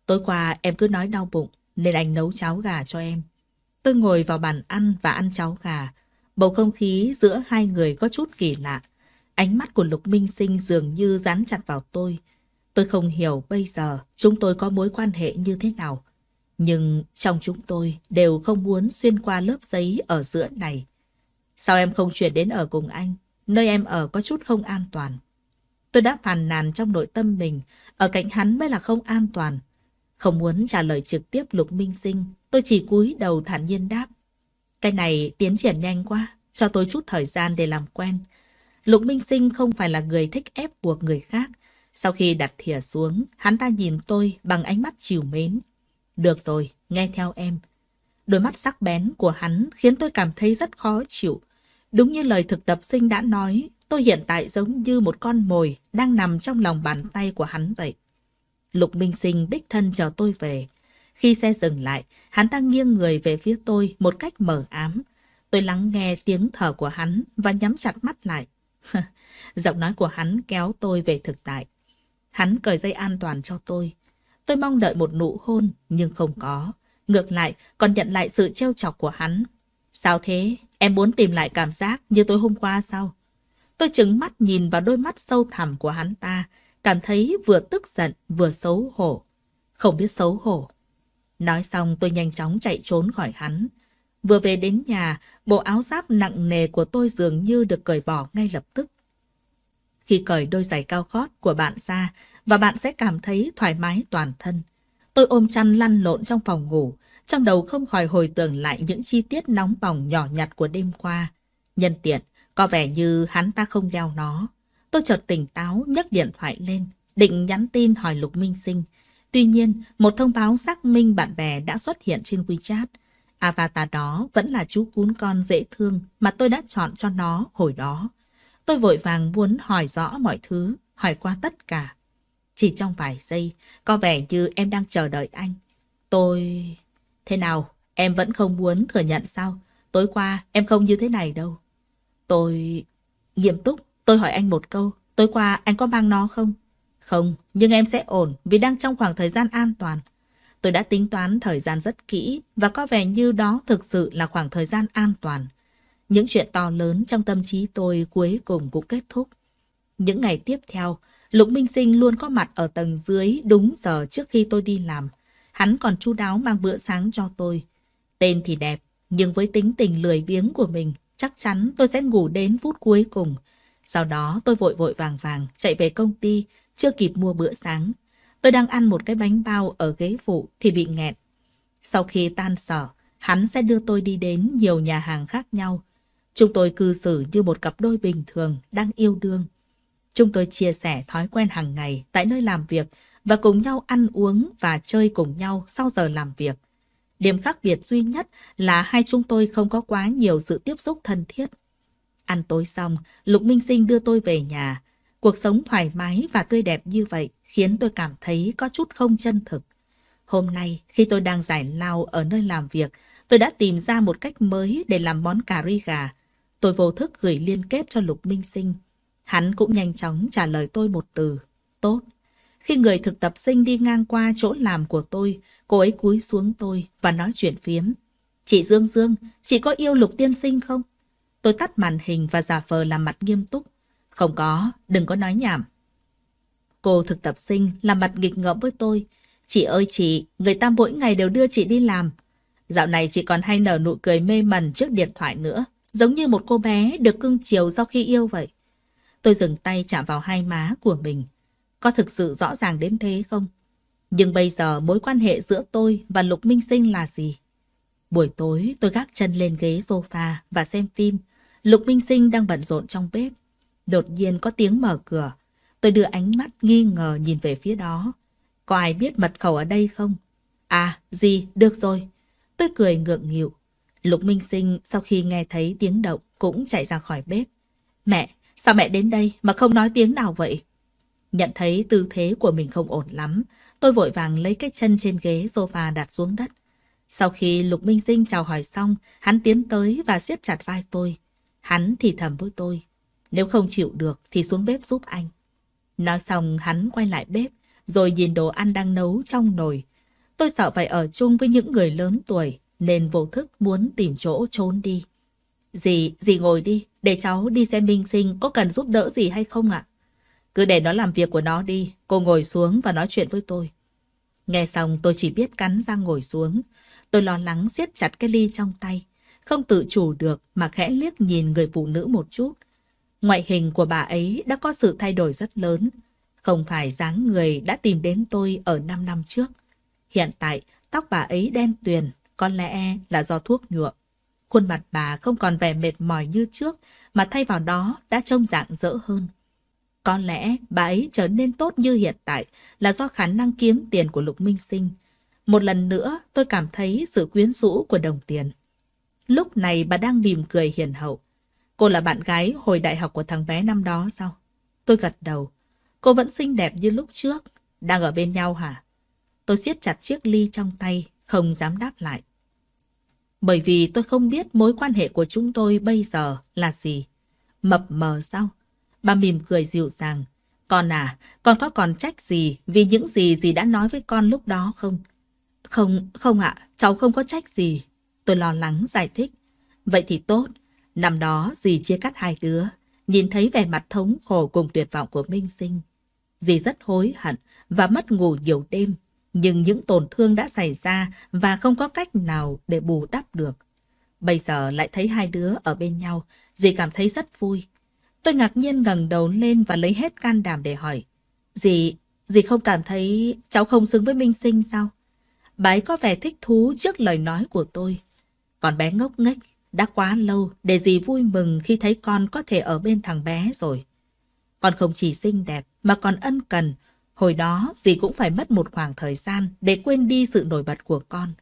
Tối qua em cứ nói đau bụng, nên anh nấu cháo gà cho em. Tôi ngồi vào bàn ăn và ăn cháo gà. Bầu không khí giữa hai người có chút kỳ lạ. Ánh mắt của Lục Minh Sinh dường như dán chặt vào tôi. Tôi không hiểu bây giờ chúng tôi có mối quan hệ như thế nào. Nhưng trong chúng tôi đều không muốn xuyên qua lớp giấy ở giữa này. Sao em không chuyển đến ở cùng anh? Nơi em ở có chút không an toàn. Tôi đã phàn nàn trong nội tâm mình, ở cạnh hắn mới là không an toàn. Không muốn trả lời trực tiếp Lục Minh Sinh, tôi chỉ cúi đầu thản nhiên đáp. Cái này tiến triển nhanh quá, cho tôi chút thời gian để làm quen. Lục Minh Sinh không phải là người thích ép buộc người khác. Sau khi đặt thìa xuống, hắn ta nhìn tôi bằng ánh mắt chiều mến. Được rồi, nghe theo em. Đôi mắt sắc bén của hắn khiến tôi cảm thấy rất khó chịu. Đúng như lời thực tập sinh đã nói, tôi hiện tại giống như một con mồi đang nằm trong lòng bàn tay của hắn vậy. Lục Minh Sinh đích thân chờ tôi về. Khi xe dừng lại, hắn ta nghiêng người về phía tôi một cách mờ ám. Tôi lắng nghe tiếng thở của hắn và nhắm chặt mắt lại. Giọng nói của hắn kéo tôi về thực tại. Hắn cởi dây an toàn cho tôi. Tôi mong đợi một nụ hôn, nhưng không có. Ngược lại, còn nhận lại sự trêu chọc của hắn. Sao thế? Em muốn tìm lại cảm giác như tối hôm qua sao? Tôi trừng mắt nhìn vào đôi mắt sâu thẳm của hắn ta, cảm thấy vừa tức giận vừa xấu hổ. Không biết xấu hổ. Nói xong tôi nhanh chóng chạy trốn khỏi hắn. Vừa về đến nhà, bộ áo giáp nặng nề của tôi dường như được cởi bỏ ngay lập tức. Khi cởi đôi giày cao gót của bạn ra, và bạn sẽ cảm thấy thoải mái toàn thân. Tôi ôm chăn lăn lộn trong phòng ngủ, trong đầu không khỏi hồi tưởng lại những chi tiết nóng bỏng nhỏ nhặt của đêm qua. Nhân tiện, có vẻ như hắn ta không đeo nó. Tôi chợt tỉnh táo nhấc điện thoại lên, định nhắn tin hỏi Lục Minh Sinh. Tuy nhiên, một thông báo xác minh bạn bè đã xuất hiện trên WeChat. Avatar đó vẫn là chú cún con dễ thương mà tôi đã chọn cho nó hồi đó. Tôi vội vàng muốn hỏi rõ mọi thứ, hỏi qua tất cả. Chỉ trong vài giây, có vẻ như em đang chờ đợi anh. Tôi... Thế nào, em vẫn không muốn thừa nhận sao? Tối qua em không như thế này đâu. Tôi... Nghiêm túc, tôi hỏi anh một câu. Tối qua anh có mang nó không? Không, nhưng em sẽ ổn vì đang trong khoảng thời gian an toàn. Tôi đã tính toán thời gian rất kỹ và có vẻ như đó thực sự là khoảng thời gian an toàn. Những chuyện to lớn trong tâm trí tôi cuối cùng cũng kết thúc. Những ngày tiếp theo, Lục Minh Sinh luôn có mặt ở tầng dưới đúng giờ trước khi tôi đi làm. Hắn còn chu đáo mang bữa sáng cho tôi. Tên thì đẹp, nhưng với tính tình lười biếng của mình, chắc chắn tôi sẽ ngủ đến phút cuối cùng. Sau đó tôi vội vội vàng vàng chạy về công ty, chưa kịp mua bữa sáng. Tôi đang ăn một cái bánh bao ở ghế phụ thì bị nghẹn. Sau khi tan sở, hắn sẽ đưa tôi đi đến nhiều nhà hàng khác nhau. Chúng tôi cư xử như một cặp đôi bình thường đang yêu đương. Chúng tôi chia sẻ thói quen hàng ngày tại nơi làm việc và cùng nhau ăn uống và chơi cùng nhau sau giờ làm việc. Điểm khác biệt duy nhất là hai chúng tôi không có quá nhiều sự tiếp xúc thân thiết. Ăn tối xong, Lục Minh Sinh đưa tôi về nhà. Cuộc sống thoải mái và tươi đẹp như vậy khiến tôi cảm thấy có chút không chân thực. Hôm nay, khi tôi đang giải lao ở nơi làm việc, tôi đã tìm ra một cách mới để làm món cà ri gà. Tôi vô thức gửi liên kết cho Lục Minh Sinh. Hắn cũng nhanh chóng trả lời tôi một từ, tốt. Khi người thực tập sinh đi ngang qua chỗ làm của tôi, cô ấy cúi xuống tôi và nói chuyện phiếm. Chị Dương Dương, chị có yêu Lục Tiên Sinh không? Tôi tắt màn hình và giả vờ làm mặt nghiêm túc. Không có, đừng có nói nhảm. Cô thực tập sinh làm mặt nghịch ngợm với tôi. Chị ơi chị, người ta mỗi ngày đều đưa chị đi làm. Dạo này chị còn hay nở nụ cười mê mẩn trước điện thoại nữa. Giống như một cô bé được cưng chiều sau khi yêu vậy. Tôi dừng tay chạm vào hai má của mình. Có thực sự rõ ràng đến thế không? Nhưng bây giờ mối quan hệ giữa tôi và Lục Minh Sinh là gì? Buổi tối tôi gác chân lên ghế sofa và xem phim. Lục Minh Sinh đang bận rộn trong bếp. Đột nhiên có tiếng mở cửa. Tôi đưa ánh mắt nghi ngờ nhìn về phía đó. Có ai biết mật khẩu ở đây không? À, gì, được rồi. Tôi cười ngượng nghịu. Lục Minh Sinh sau khi nghe thấy tiếng động cũng chạy ra khỏi bếp. Mẹ, sao mẹ đến đây mà không nói tiếng nào vậy? Nhận thấy tư thế của mình không ổn lắm, tôi vội vàng lấy cái chân trên ghế sofa đặt xuống đất. Sau khi Lục Minh Sinh chào hỏi xong, hắn tiến tới và siết chặt vai tôi. Hắn thì thầm với tôi, nếu không chịu được thì xuống bếp giúp anh. Nói xong hắn quay lại bếp, rồi nhìn đồ ăn đang nấu trong nồi. Tôi sợ phải ở chung với những người lớn tuổi, nên vô thức muốn tìm chỗ trốn đi. Dì, dì ngồi đi, để cháu đi xem Minh Sinh có cần giúp đỡ gì hay không ạ? Cứ để nó làm việc của nó đi, cô ngồi xuống và nói chuyện với tôi. Nghe xong tôi chỉ biết cắn răng ngồi xuống. Tôi lo lắng siết chặt cái ly trong tay. Không tự chủ được mà khẽ liếc nhìn người phụ nữ một chút. Ngoại hình của bà ấy đã có sự thay đổi rất lớn. Không phải dáng người đã tìm đến tôi ở 5 năm trước. Hiện tại, tóc bà ấy đen tuyền, có lẽ là do thuốc nhuộm. Khuôn mặt bà không còn vẻ mệt mỏi như trước, mà thay vào đó đã trông dạng dỡ hơn. Có lẽ bà ấy trở nên tốt như hiện tại là do khả năng kiếm tiền của Lục Minh Sinh. Một lần nữa tôi cảm thấy sự quyến rũ của đồng tiền. Lúc này bà đang mỉm cười hiền hậu. Cô là bạn gái hồi đại học của thằng bé năm đó sao? Tôi gật đầu. Cô vẫn xinh đẹp như lúc trước. Đang ở bên nhau hả? Tôi siết chặt chiếc ly trong tay, không dám đáp lại. Bởi vì tôi không biết mối quan hệ của chúng tôi bây giờ là gì. Mập mờ sao? Bà mỉm cười dịu dàng. Con à, con có còn trách gì vì những gì dì đã nói với con lúc đó không? Không, không ạ, cháu không có trách gì. Tôi lo lắng giải thích. Vậy thì tốt. Năm đó dì chia cắt hai đứa, nhìn thấy vẻ mặt thống khổ cùng tuyệt vọng của Minh Sinh. Dì rất hối hận và mất ngủ nhiều đêm, nhưng những tổn thương đã xảy ra và không có cách nào để bù đắp được. Bây giờ lại thấy hai đứa ở bên nhau, dì cảm thấy rất vui. Tôi ngạc nhiên ngẩng đầu lên và lấy hết can đảm để hỏi. Dì, dì không cảm thấy cháu không xứng với Minh Sinh sao? Bà ấy có vẻ thích thú trước lời nói của tôi. Còn bé ngốc nghếch, đã quá lâu để dì vui mừng khi thấy con có thể ở bên thằng bé rồi. Con không chỉ xinh đẹp mà còn ân cần. Hồi đó dì cũng phải mất một khoảng thời gian để quên đi sự nổi bật của con.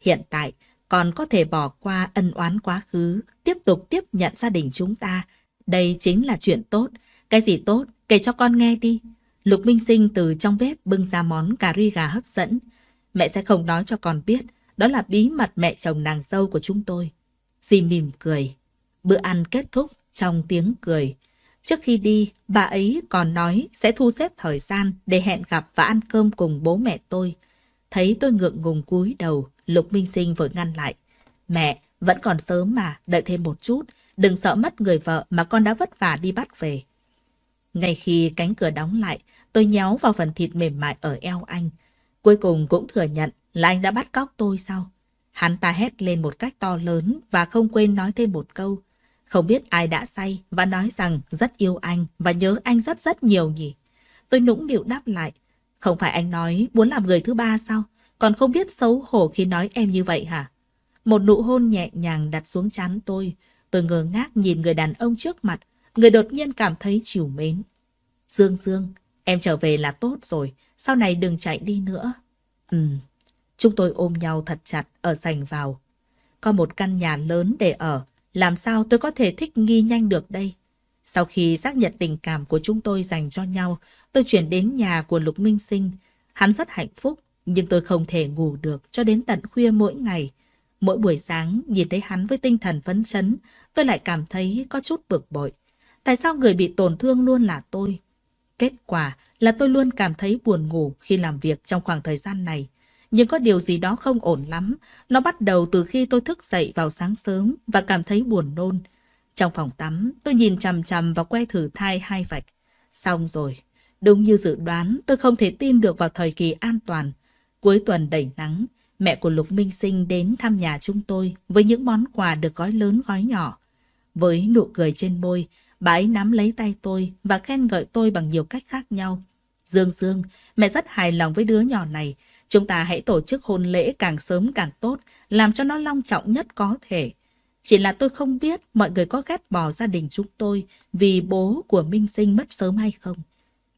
Hiện tại, con có thể bỏ qua ân oán quá khứ, tiếp tục tiếp nhận gia đình chúng ta đây chính là chuyện tốt. Cái gì tốt, kể cho con nghe đi. Lục Minh Sinh từ trong bếp bưng ra món cà ri gà hấp dẫn. Mẹ sẽ không nói cho con biết, đó là bí mật mẹ chồng nàng dâu của chúng tôi. Dì mỉm cười. Bữa ăn kết thúc trong tiếng cười. Trước khi đi, bà ấy còn nói sẽ thu xếp thời gian để hẹn gặp và ăn cơm cùng bố mẹ tôi. Thấy tôi ngượng ngùng cúi đầu, Lục Minh Sinh vội ngăn lại. Mẹ, vẫn còn sớm mà, đợi thêm một chút. Đừng sợ mất người vợ mà con đã vất vả đi bắt về. Ngay khi cánh cửa đóng lại, tôi nhéo vào phần thịt mềm mại ở eo anh. Cuối cùng cũng thừa nhận là anh đã bắt cóc tôi sao? Hắn ta hét lên một cách to lớn và không quên nói thêm một câu. Không biết ai đã say và nói rằng rất yêu anh và nhớ anh rất rất nhiều nhỉ. Tôi nũng nịu đáp lại. Không phải anh nói muốn làm người thứ ba sao? Còn không biết xấu hổ khi nói em như vậy hả? Một nụ hôn nhẹ nhàng đặt xuống chán tôi. Tôi ngơ ngác nhìn người đàn ông trước mặt. Người đột nhiên cảm thấy chiều mến. Dương Dương, em trở về là tốt rồi. Sau này đừng chạy đi nữa. Ừ, Chúng tôi ôm nhau thật chặt ở sành vào. Có một căn nhà lớn để ở. Làm sao tôi có thể thích nghi nhanh được đây? Sau khi xác nhận tình cảm của chúng tôi dành cho nhau, tôi chuyển đến nhà của Lục Minh Sinh. Hắn rất hạnh phúc, nhưng tôi không thể ngủ được cho đến tận khuya mỗi ngày. Mỗi buổi sáng nhìn thấy hắn với tinh thần phấn chấn, tôi lại cảm thấy có chút bực bội. Tại sao người bị tổn thương luôn là tôi? Kết quả là tôi luôn cảm thấy buồn ngủ khi làm việc trong khoảng thời gian này. Nhưng có điều gì đó không ổn lắm. Nó bắt đầu từ khi tôi thức dậy vào sáng sớm và cảm thấy buồn nôn. Trong phòng tắm, tôi nhìn chằm chằm và que thử thai hai vạch. Xong rồi. Đúng như dự đoán, tôi không thể tin được vào thời kỳ an toàn. Cuối tuần đầy nắng, mẹ của Lục Minh Sinh đến thăm nhà chúng tôi với những món quà được gói lớn gói nhỏ. Với nụ cười trên môi, bà ấy nắm lấy tay tôi và khen ngợi tôi bằng nhiều cách khác nhau. Dương Dương, mẹ rất hài lòng với đứa nhỏ này. Chúng ta hãy tổ chức hôn lễ càng sớm càng tốt, làm cho nó long trọng nhất có thể. Chỉ là tôi không biết mọi người có ghét bỏ gia đình chúng tôi vì bố của Minh Sinh mất sớm hay không.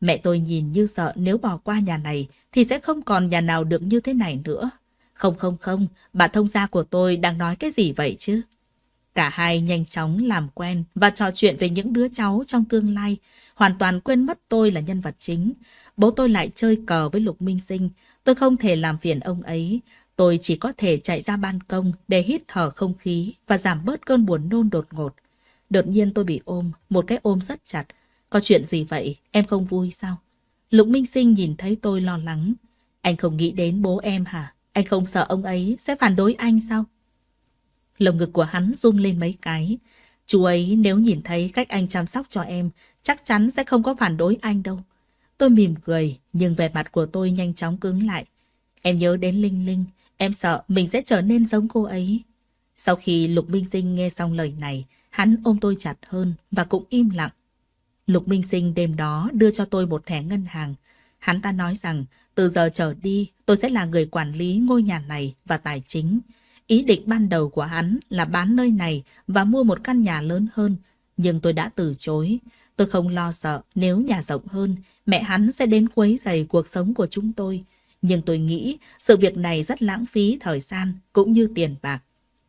Mẹ tôi nhìn như sợ nếu bỏ qua nhà này thì sẽ không còn nhà nào được như thế này nữa. Không không không, bà thông gia của tôi đang nói cái gì vậy chứ? Cả hai nhanh chóng làm quen và trò chuyện về những đứa cháu trong tương lai, hoàn toàn quên mất tôi là nhân vật chính. Bố tôi lại chơi cờ với Lục Minh Sinh, tôi không thể làm phiền ông ấy. Tôi chỉ có thể chạy ra ban công để hít thở không khí và giảm bớt cơn buồn nôn đột ngột. Đột nhiên tôi bị ôm, một cái ôm rất chặt. Có chuyện gì vậy? Em không vui sao? Lục Minh Sinh nhìn thấy tôi lo lắng. Anh không nghĩ đến bố em hả? Anh không sợ ông ấy sẽ phản đối anh sao? Lồng ngực của hắn run lên mấy cái. Chú ấy nếu nhìn thấy cách anh chăm sóc cho em, chắc chắn sẽ không có phản đối anh đâu. Tôi mỉm cười, nhưng vẻ mặt của tôi nhanh chóng cứng lại. Em nhớ đến Linh Linh, em sợ mình sẽ trở nên giống cô ấy. Sau khi Lục Minh Sinh nghe xong lời này, hắn ôm tôi chặt hơn và cũng im lặng. Lục Minh Sinh đêm đó đưa cho tôi một thẻ ngân hàng. Hắn ta nói rằng từ giờ trở đi tôi sẽ là người quản lý ngôi nhà này và tài chính. Ý định ban đầu của hắn là bán nơi này và mua một căn nhà lớn hơn. Nhưng tôi đã từ chối. Tôi không lo sợ nếu nhà rộng hơn, mẹ hắn sẽ đến quấy rầy cuộc sống của chúng tôi. Nhưng tôi nghĩ sự việc này rất lãng phí thời gian cũng như tiền bạc.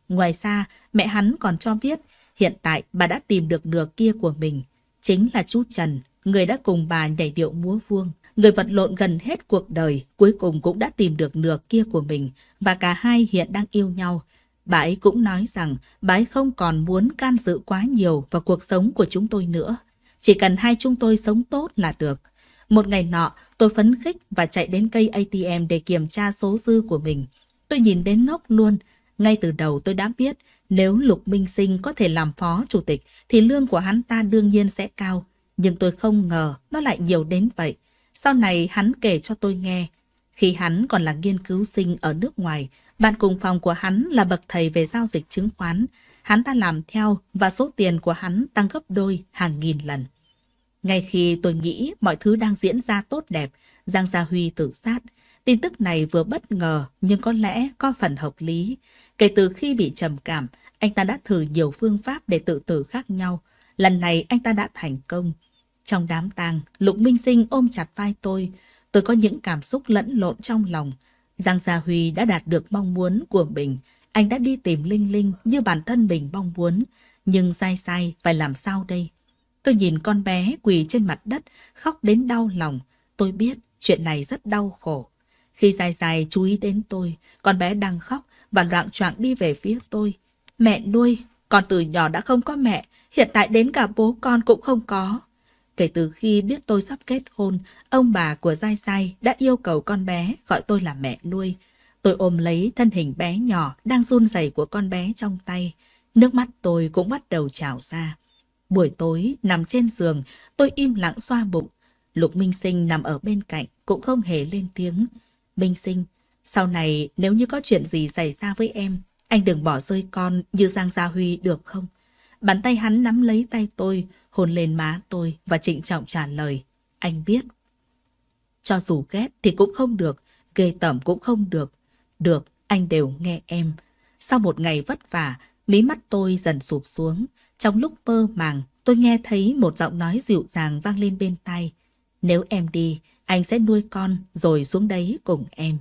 Ngoài ra, mẹ hắn còn cho biết hiện tại bà đã tìm được nửa kia của mình. Chính là chú Trần, người đã cùng bà nhảy điệu múa vuông. Người vật lộn gần hết cuộc đời, cuối cùng cũng đã tìm được nửa kia của mình và cả hai hiện đang yêu nhau. Bà ấy cũng nói rằng bà ấy không còn muốn can dự quá nhiều vào cuộc sống của chúng tôi nữa. Chỉ cần hai chúng tôi sống tốt là được. Một ngày nọ, tôi phấn khích và chạy đến cây ATM để kiểm tra số dư của mình. Tôi nhìn đến ngốc luôn. Ngay từ đầu tôi đã biết nếu Lục Minh Sinh có thể làm phó chủ tịch thì lương của hắn ta đương nhiên sẽ cao. Nhưng tôi không ngờ nó lại nhiều đến vậy. Sau này hắn kể cho tôi nghe. Khi hắn còn là nghiên cứu sinh ở nước ngoài, bạn cùng phòng của hắn là bậc thầy về giao dịch chứng khoán. Hắn ta làm theo và số tiền của hắn tăng gấp đôi hàng nghìn lần. Ngay khi tôi nghĩ mọi thứ đang diễn ra tốt đẹp, Giang Gia Huy tự sát. Tin tức này vừa bất ngờ nhưng có lẽ có phần hợp lý. Kể từ khi bị trầm cảm, anh ta đã thử nhiều phương pháp để tự tử khác nhau. Lần này anh ta đã thành công. Trong đám tang, Lục Minh Sinh ôm chặt vai tôi. Tôi có những cảm xúc lẫn lộn trong lòng. Giang Gia Huy đã đạt được mong muốn của mình. Anh đã đi tìm Linh Linh như bản thân mình mong muốn. Nhưng sai sai phải làm sao đây? Tôi nhìn con bé quỳ trên mặt đất, khóc đến đau lòng. Tôi biết chuyện này rất đau khổ. Khi dài dài chú ý đến tôi, con bé đang khóc và loạn choạng đi về phía tôi. Mẹ nuôi, con từ nhỏ đã không có mẹ, hiện tại đến cả bố con cũng không có kể từ khi biết tôi sắp kết hôn, ông bà của Giai Sai đã yêu cầu con bé gọi tôi là mẹ nuôi. Tôi ôm lấy thân hình bé nhỏ đang run rẩy của con bé trong tay. Nước mắt tôi cũng bắt đầu trào ra. Buổi tối, nằm trên giường, tôi im lặng xoa bụng. Lục Minh Sinh nằm ở bên cạnh, cũng không hề lên tiếng. Minh Sinh, sau này nếu như có chuyện gì xảy ra với em, anh đừng bỏ rơi con như Giang Gia Huy được không? Bàn tay hắn nắm lấy tay tôi, hôn lên má tôi và trịnh trọng trả lời. Anh biết. Cho dù ghét thì cũng không được, ghê tởm cũng không được. Được, anh đều nghe em. Sau một ngày vất vả, mí mắt tôi dần sụp xuống. Trong lúc mơ màng, tôi nghe thấy một giọng nói dịu dàng vang lên bên tai. Nếu em đi, anh sẽ nuôi con rồi xuống đấy cùng em.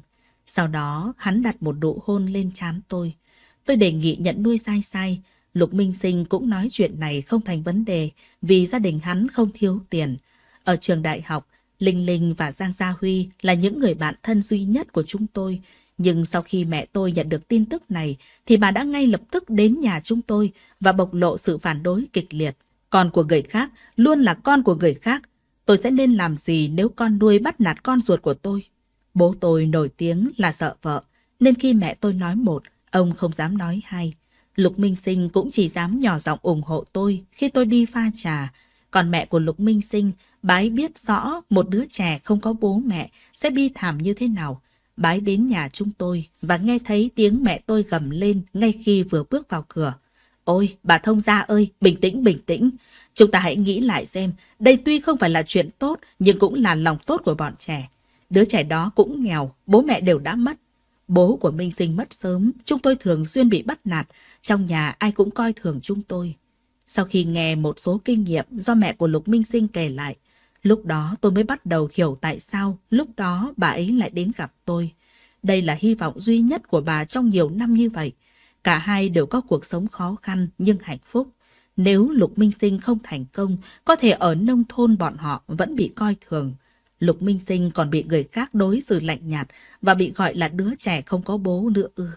Sau đó, hắn đặt một nụ hôn lên trán tôi. Tôi đề nghị nhận nuôi sai sai. Lục Minh Sinh cũng nói chuyện này không thành vấn đề vì gia đình hắn không thiếu tiền. Ở trường đại học, Linh Linh và Giang Gia Huy là những người bạn thân duy nhất của chúng tôi. Nhưng sau khi mẹ tôi nhận được tin tức này thì bà đã ngay lập tức đến nhà chúng tôi và bộc lộ sự phản đối kịch liệt. Con của người khác luôn là con của người khác. Tôi sẽ nên làm gì nếu con nuôi bắt nạt con ruột của tôi? Bố tôi nổi tiếng là sợ vợ, nên khi mẹ tôi nói một, ông không dám nói hai. Lục Minh Sinh cũng chỉ dám nhỏ giọng ủng hộ tôi khi tôi đi pha trà. Còn mẹ của Lục Minh Sinh, bái biết rõ một đứa trẻ không có bố mẹ sẽ bi thảm như thế nào. Bái đến nhà chúng tôi và nghe thấy tiếng mẹ tôi gầm lên ngay khi vừa bước vào cửa. Ôi, bà thông gia ơi, bình tĩnh, bình tĩnh. Chúng ta hãy nghĩ lại xem, đây tuy không phải là chuyện tốt, nhưng cũng là lòng tốt của bọn trẻ. Đứa trẻ đó cũng nghèo, bố mẹ đều đã mất. Bố của Minh Sinh mất sớm, chúng tôi thường xuyên bị bắt nạt, trong nhà ai cũng coi thường chúng tôi. Sau khi nghe một số kinh nghiệm do mẹ của Lục Minh Sinh kể lại, lúc đó tôi mới bắt đầu hiểu tại sao lúc đó bà ấy lại đến gặp tôi. Đây là hy vọng duy nhất của bà trong nhiều năm như vậy. Cả hai đều có cuộc sống khó khăn nhưng hạnh phúc. Nếu Lục Minh Sinh không thành công, có thể ở nông thôn bọn họ vẫn bị coi thường. Lục Minh Sinh còn bị người khác đối xử lạnh nhạt và bị gọi là đứa trẻ không có bố nữa ư.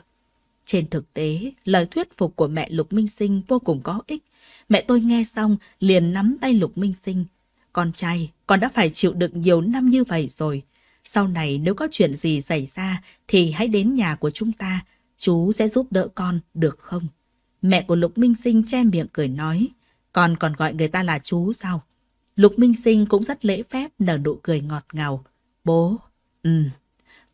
Trên thực tế, lời thuyết phục của mẹ Lục Minh Sinh vô cùng có ích. Mẹ tôi nghe xong liền nắm tay Lục Minh Sinh. Con trai, con đã phải chịu đựng nhiều năm như vậy rồi. Sau này nếu có chuyện gì xảy ra thì hãy đến nhà của chúng ta. Chú sẽ giúp đỡ con, được không? Mẹ của Lục Minh Sinh che miệng cười nói. Con còn gọi người ta là chú sao? Lục Minh Sinh cũng rất lễ phép nở nụ cười ngọt ngào. Bố, ừ.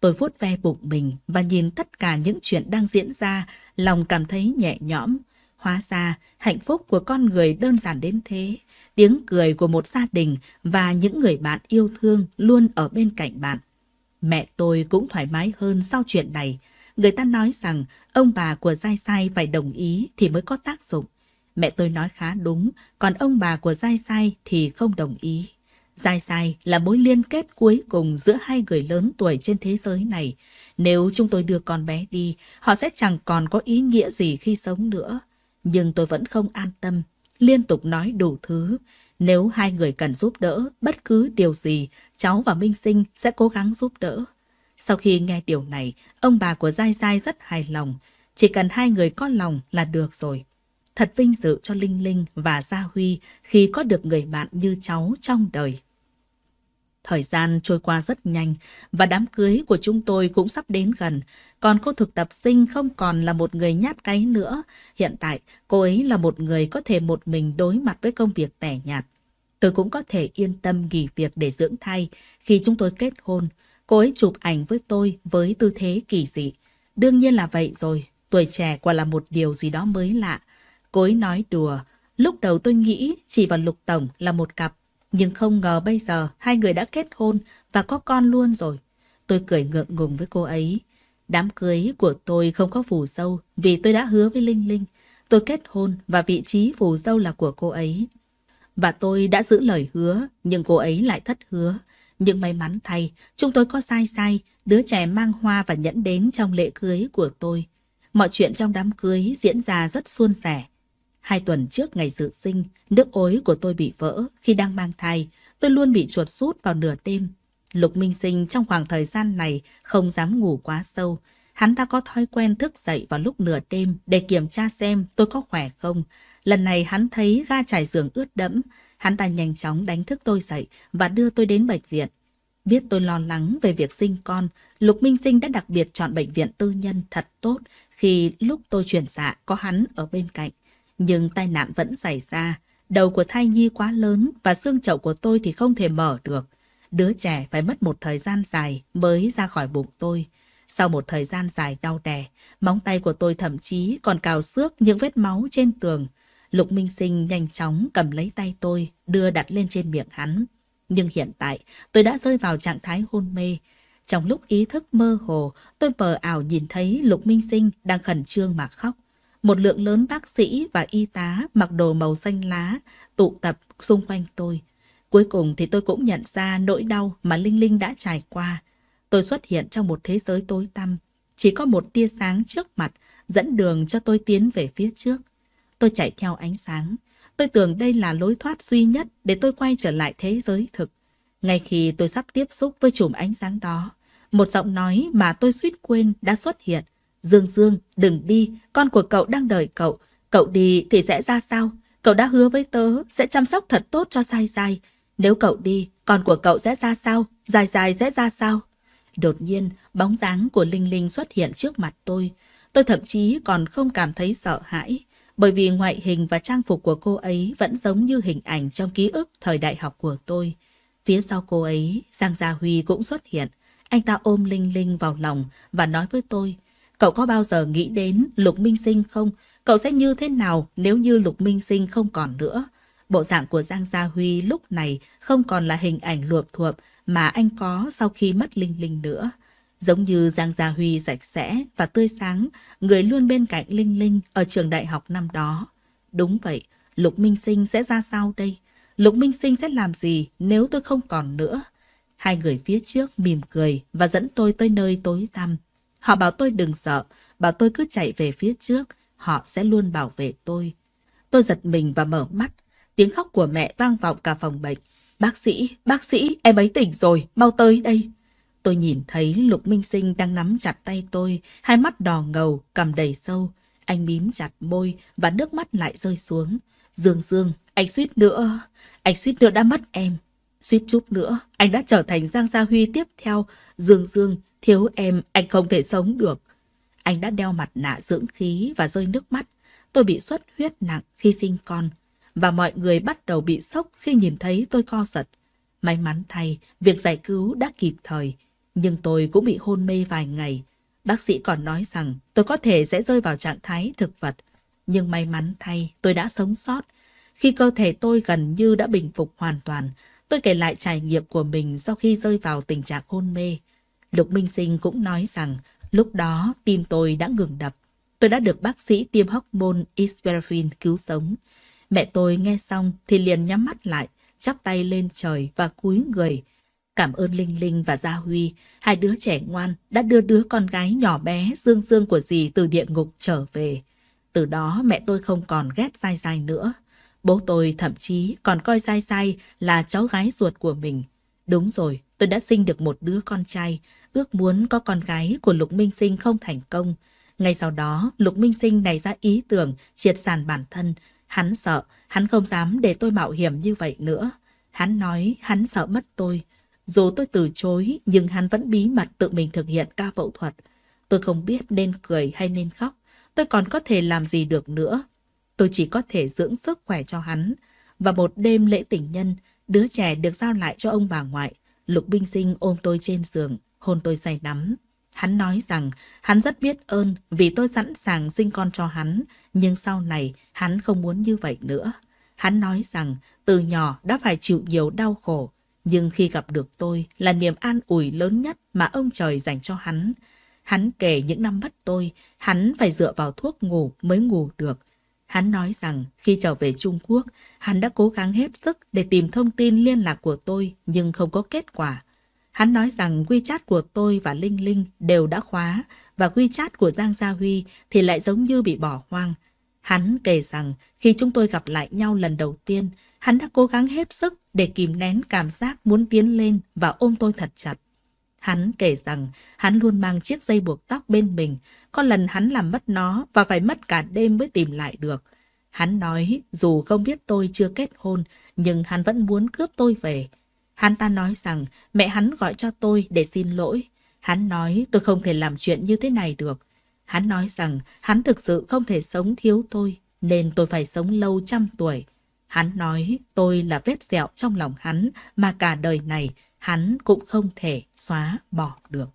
Tôi vuốt ve bụng mình và nhìn tất cả những chuyện đang diễn ra, lòng cảm thấy nhẹ nhõm. Hóa ra, hạnh phúc của con người đơn giản đến thế. Tiếng cười của một gia đình và những người bạn yêu thương luôn ở bên cạnh bạn. Mẹ tôi cũng thoải mái hơn sau chuyện này. Người ta nói rằng ông bà của Giai Sai phải đồng ý thì mới có tác dụng. Mẹ tôi nói khá đúng, còn ông bà của Giai Sai thì không đồng ý. Dài dài là mối liên kết cuối cùng giữa hai người lớn tuổi trên thế giới này. Nếu chúng tôi đưa con bé đi, họ sẽ chẳng còn có ý nghĩa gì khi sống nữa. Nhưng tôi vẫn không an tâm, liên tục nói đủ thứ. Nếu hai người cần giúp đỡ, bất cứ điều gì, cháu và Minh Sinh sẽ cố gắng giúp đỡ. Sau khi nghe điều này, ông bà của Giai Giai rất hài lòng. Chỉ cần hai người có lòng là được rồi. Thật vinh dự cho Linh Linh và Gia Huy khi có được người bạn như cháu trong đời. Thời gian trôi qua rất nhanh và đám cưới của chúng tôi cũng sắp đến gần. Còn cô thực tập sinh không còn là một người nhát cái nữa. Hiện tại, cô ấy là một người có thể một mình đối mặt với công việc tẻ nhạt. Tôi cũng có thể yên tâm nghỉ việc để dưỡng thai khi chúng tôi kết hôn. Cô ấy chụp ảnh với tôi với tư thế kỳ dị. Đương nhiên là vậy rồi, tuổi trẻ quả là một điều gì đó mới lạ. Cô ấy nói đùa, lúc đầu tôi nghĩ chỉ vào Lục Tổng là một cặp, nhưng không ngờ bây giờ hai người đã kết hôn và có con luôn rồi. Tôi cười ngượng ngùng với cô ấy. Đám cưới của tôi không có phù dâu vì tôi đã hứa với Linh Linh. Tôi kết hôn và vị trí phù dâu là của cô ấy. Và tôi đã giữ lời hứa, nhưng cô ấy lại thất hứa. Nhưng may mắn thay, chúng tôi có sai sai, đứa trẻ mang hoa và nhẫn đến trong lễ cưới của tôi. Mọi chuyện trong đám cưới diễn ra rất suôn sẻ. Hai tuần trước ngày dự sinh, nước ối của tôi bị vỡ khi đang mang thai. Tôi luôn bị chuột rút vào nửa đêm. Lục Minh Sinh trong khoảng thời gian này không dám ngủ quá sâu. Hắn ta có thói quen thức dậy vào lúc nửa đêm để kiểm tra xem tôi có khỏe không. Lần này hắn thấy ga trải giường ướt đẫm. hắn ta nhanh chóng đánh thức tôi dậy và đưa tôi đến bệnh viện. Biết tôi lo lắng về việc sinh con, Lục Minh Sinh đã đặc biệt chọn bệnh viện tư nhân thật tốt khi lúc tôi chuyển dạ có hắn ở bên cạnh. Nhưng tai nạn vẫn xảy ra. Đầu của thai nhi quá lớn và xương chậu của tôi thì không thể mở được. Đứa trẻ phải mất một thời gian dài mới ra khỏi bụng tôi. Sau một thời gian dài đau đẻ, móng tay của tôi thậm chí còn cào xước những vết máu trên tường. Lục Minh Sinh nhanh chóng cầm lấy tay tôi, đưa đặt lên trên miệng hắn. Nhưng hiện tại, tôi đã rơi vào trạng thái hôn mê. Trong lúc ý thức mơ hồ, tôi mờ ảo nhìn thấy Lục Minh Sinh đang khẩn trương mà khóc. Một lượng lớn bác sĩ và y tá mặc đồ màu xanh lá tụ tập xung quanh tôi. Cuối cùng thì tôi cũng nhận ra nỗi đau mà Linh Linh đã trải qua. Tôi xuất hiện trong một thế giới tối tăm. Chỉ có một tia sáng trước mặt dẫn đường cho tôi tiến về phía trước. Tôi chạy theo ánh sáng. Tôi tưởng đây là lối thoát duy nhất để tôi quay trở lại thế giới thực. Ngay khi tôi sắp tiếp xúc với chùm ánh sáng đó, một giọng nói mà tôi suýt quên đã xuất hiện. Dương Dương, đừng đi, con của cậu đang đợi cậu. Cậu đi thì sẽ ra sao? Cậu đã hứa với tớ sẽ chăm sóc thật tốt cho Sai Sai. Nếu cậu đi, con của cậu sẽ ra sao? Dài dài sẽ ra sao? Đột nhiên, bóng dáng của Linh Linh xuất hiện trước mặt tôi. Tôi thậm chí còn không cảm thấy sợ hãi, bởi vì ngoại hình và trang phục của cô ấy vẫn giống như hình ảnh trong ký ức thời đại học của tôi. Phía sau cô ấy, Giang Gia Huy cũng xuất hiện. Anh ta ôm Linh Linh vào lòng và nói với tôi, cậu có bao giờ nghĩ đến Lục Minh Sinh không? Cậu sẽ như thế nào nếu như Lục Minh Sinh không còn nữa? Bộ dạng của Giang Gia Huy lúc này không còn là hình ảnh luộp thuộp mà anh có sau khi mất Linh Linh nữa. Giống như Giang Gia Huy sạch sẽ và tươi sáng, người luôn bên cạnh Linh Linh ở trường đại học năm đó. Đúng vậy, Lục Minh Sinh sẽ ra sao đây? Lục Minh Sinh sẽ làm gì nếu tôi không còn nữa? Hai người phía trước mỉm cười và dẫn tôi tới nơi tối tăm. Họ bảo tôi đừng sợ, bảo tôi cứ chạy về phía trước, họ sẽ luôn bảo vệ tôi. Tôi giật mình và mở mắt, tiếng khóc của mẹ vang vọng cả phòng bệnh. Bác sĩ, bác sĩ, em ấy tỉnh rồi, mau tới đây. Tôi nhìn thấy Lục Minh Sinh đang nắm chặt tay tôi, hai mắt đỏ ngầu, cầm đầy sâu. Anh mím chặt môi và nước mắt lại rơi xuống. Dương Dương, anh suýt nữa, anh suýt nữa đã mất em. Suýt chút nữa, anh đã trở thành Giang Gia Huy tiếp theo. Dương Dương, thiếu em, anh không thể sống được. Anh đã đeo mặt nạ dưỡng khí và rơi nước mắt. Tôi bị xuất huyết nặng khi sinh con. Và mọi người bắt đầu bị sốc khi nhìn thấy tôi co giật. May mắn thay, việc giải cứu đã kịp thời. Nhưng tôi cũng bị hôn mê vài ngày. Bác sĩ còn nói rằng tôi có thể sẽ rơi vào trạng thái thực vật. Nhưng may mắn thay, tôi đã sống sót. Khi cơ thể tôi gần như đã bình phục hoàn toàn, tôi kể lại trải nghiệm của mình sau khi rơi vào tình trạng hôn mê. Lục Minh Sinh cũng nói rằng lúc đó tim tôi đã ngừng đập. Tôi đã được bác sĩ tiêm hormone Isperafin cứu sống. Mẹ tôi nghe xong thì liền nhắm mắt lại, chắp tay lên trời và cúi người. Cảm ơn Linh Linh và Gia Huy, hai đứa trẻ ngoan đã đưa đứa con gái nhỏ bé dương dương của dì từ địa ngục trở về. Từ đó mẹ tôi không còn ghét dai dai nữa. Bố tôi thậm chí còn coi dai dai là cháu gái ruột của mình. Đúng rồi, tôi đã sinh được một đứa con trai, ước muốn có con gái của Lục Minh Sinh không thành công. Ngay sau đó, Lục Minh Sinh nảy ra ý tưởng triệt sản bản thân. Hắn sợ, hắn không dám để tôi mạo hiểm như vậy nữa. Hắn nói hắn sợ mất tôi. Dù tôi từ chối, nhưng hắn vẫn bí mật tự mình thực hiện ca phẫu thuật. Tôi không biết nên cười hay nên khóc. Tôi còn có thể làm gì được nữa. Tôi chỉ có thể dưỡng sức khỏe cho hắn. Và một đêm lễ tình nhân, đứa trẻ được giao lại cho ông bà ngoại. Lục Binh Sinh ôm tôi trên giường, hôn tôi say đắm. Hắn nói rằng hắn rất biết ơn vì tôi sẵn sàng sinh con cho hắn, nhưng sau này hắn không muốn như vậy nữa. Hắn nói rằng từ nhỏ đã phải chịu nhiều đau khổ, nhưng khi gặp được tôi là niềm an ủi lớn nhất mà ông trời dành cho hắn. Hắn kể những năm mất tôi, hắn phải dựa vào thuốc ngủ mới ngủ được. Hắn nói rằng khi trở về Trung Quốc, hắn đã cố gắng hết sức để tìm thông tin liên lạc của tôi nhưng không có kết quả. Hắn nói rằng WeChat của tôi và Linh Linh đều đã khóa và WeChat của Giang Gia Huy thì lại giống như bị bỏ hoang. Hắn kể rằng khi chúng tôi gặp lại nhau lần đầu tiên, hắn đã cố gắng hết sức để kìm nén cảm giác muốn tiến lên và ôm tôi thật chặt. Hắn kể rằng hắn luôn mang chiếc dây buộc tóc bên mình, có lần hắn làm mất nó và phải mất cả đêm mới tìm lại được. Hắn nói dù không biết tôi chưa kết hôn, nhưng hắn vẫn muốn cướp tôi về. Hắn ta nói rằng mẹ hắn gọi cho tôi để xin lỗi. Hắn nói tôi không thể làm chuyện như thế này được. Hắn nói rằng hắn thực sự không thể sống thiếu tôi, nên tôi phải sống lâu trăm tuổi. Hắn nói tôi là vết sẹo trong lòng hắn mà cả đời này hắn cũng không thể xóa bỏ được.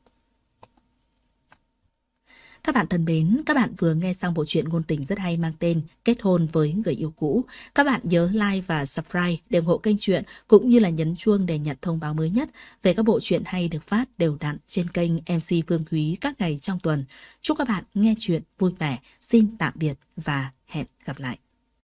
Các bạn thân mến, các bạn vừa nghe xong bộ truyện ngôn tình rất hay mang tên Kết hôn với người yêu cũ. Các bạn nhớ like và subscribe để ủng hộ kênh truyện cũng như là nhấn chuông để nhận thông báo mới nhất về các bộ truyện hay được phát đều đặn trên kênh MC Phương Thúy các ngày trong tuần. Chúc các bạn nghe chuyện vui vẻ. Xin tạm biệt và hẹn gặp lại.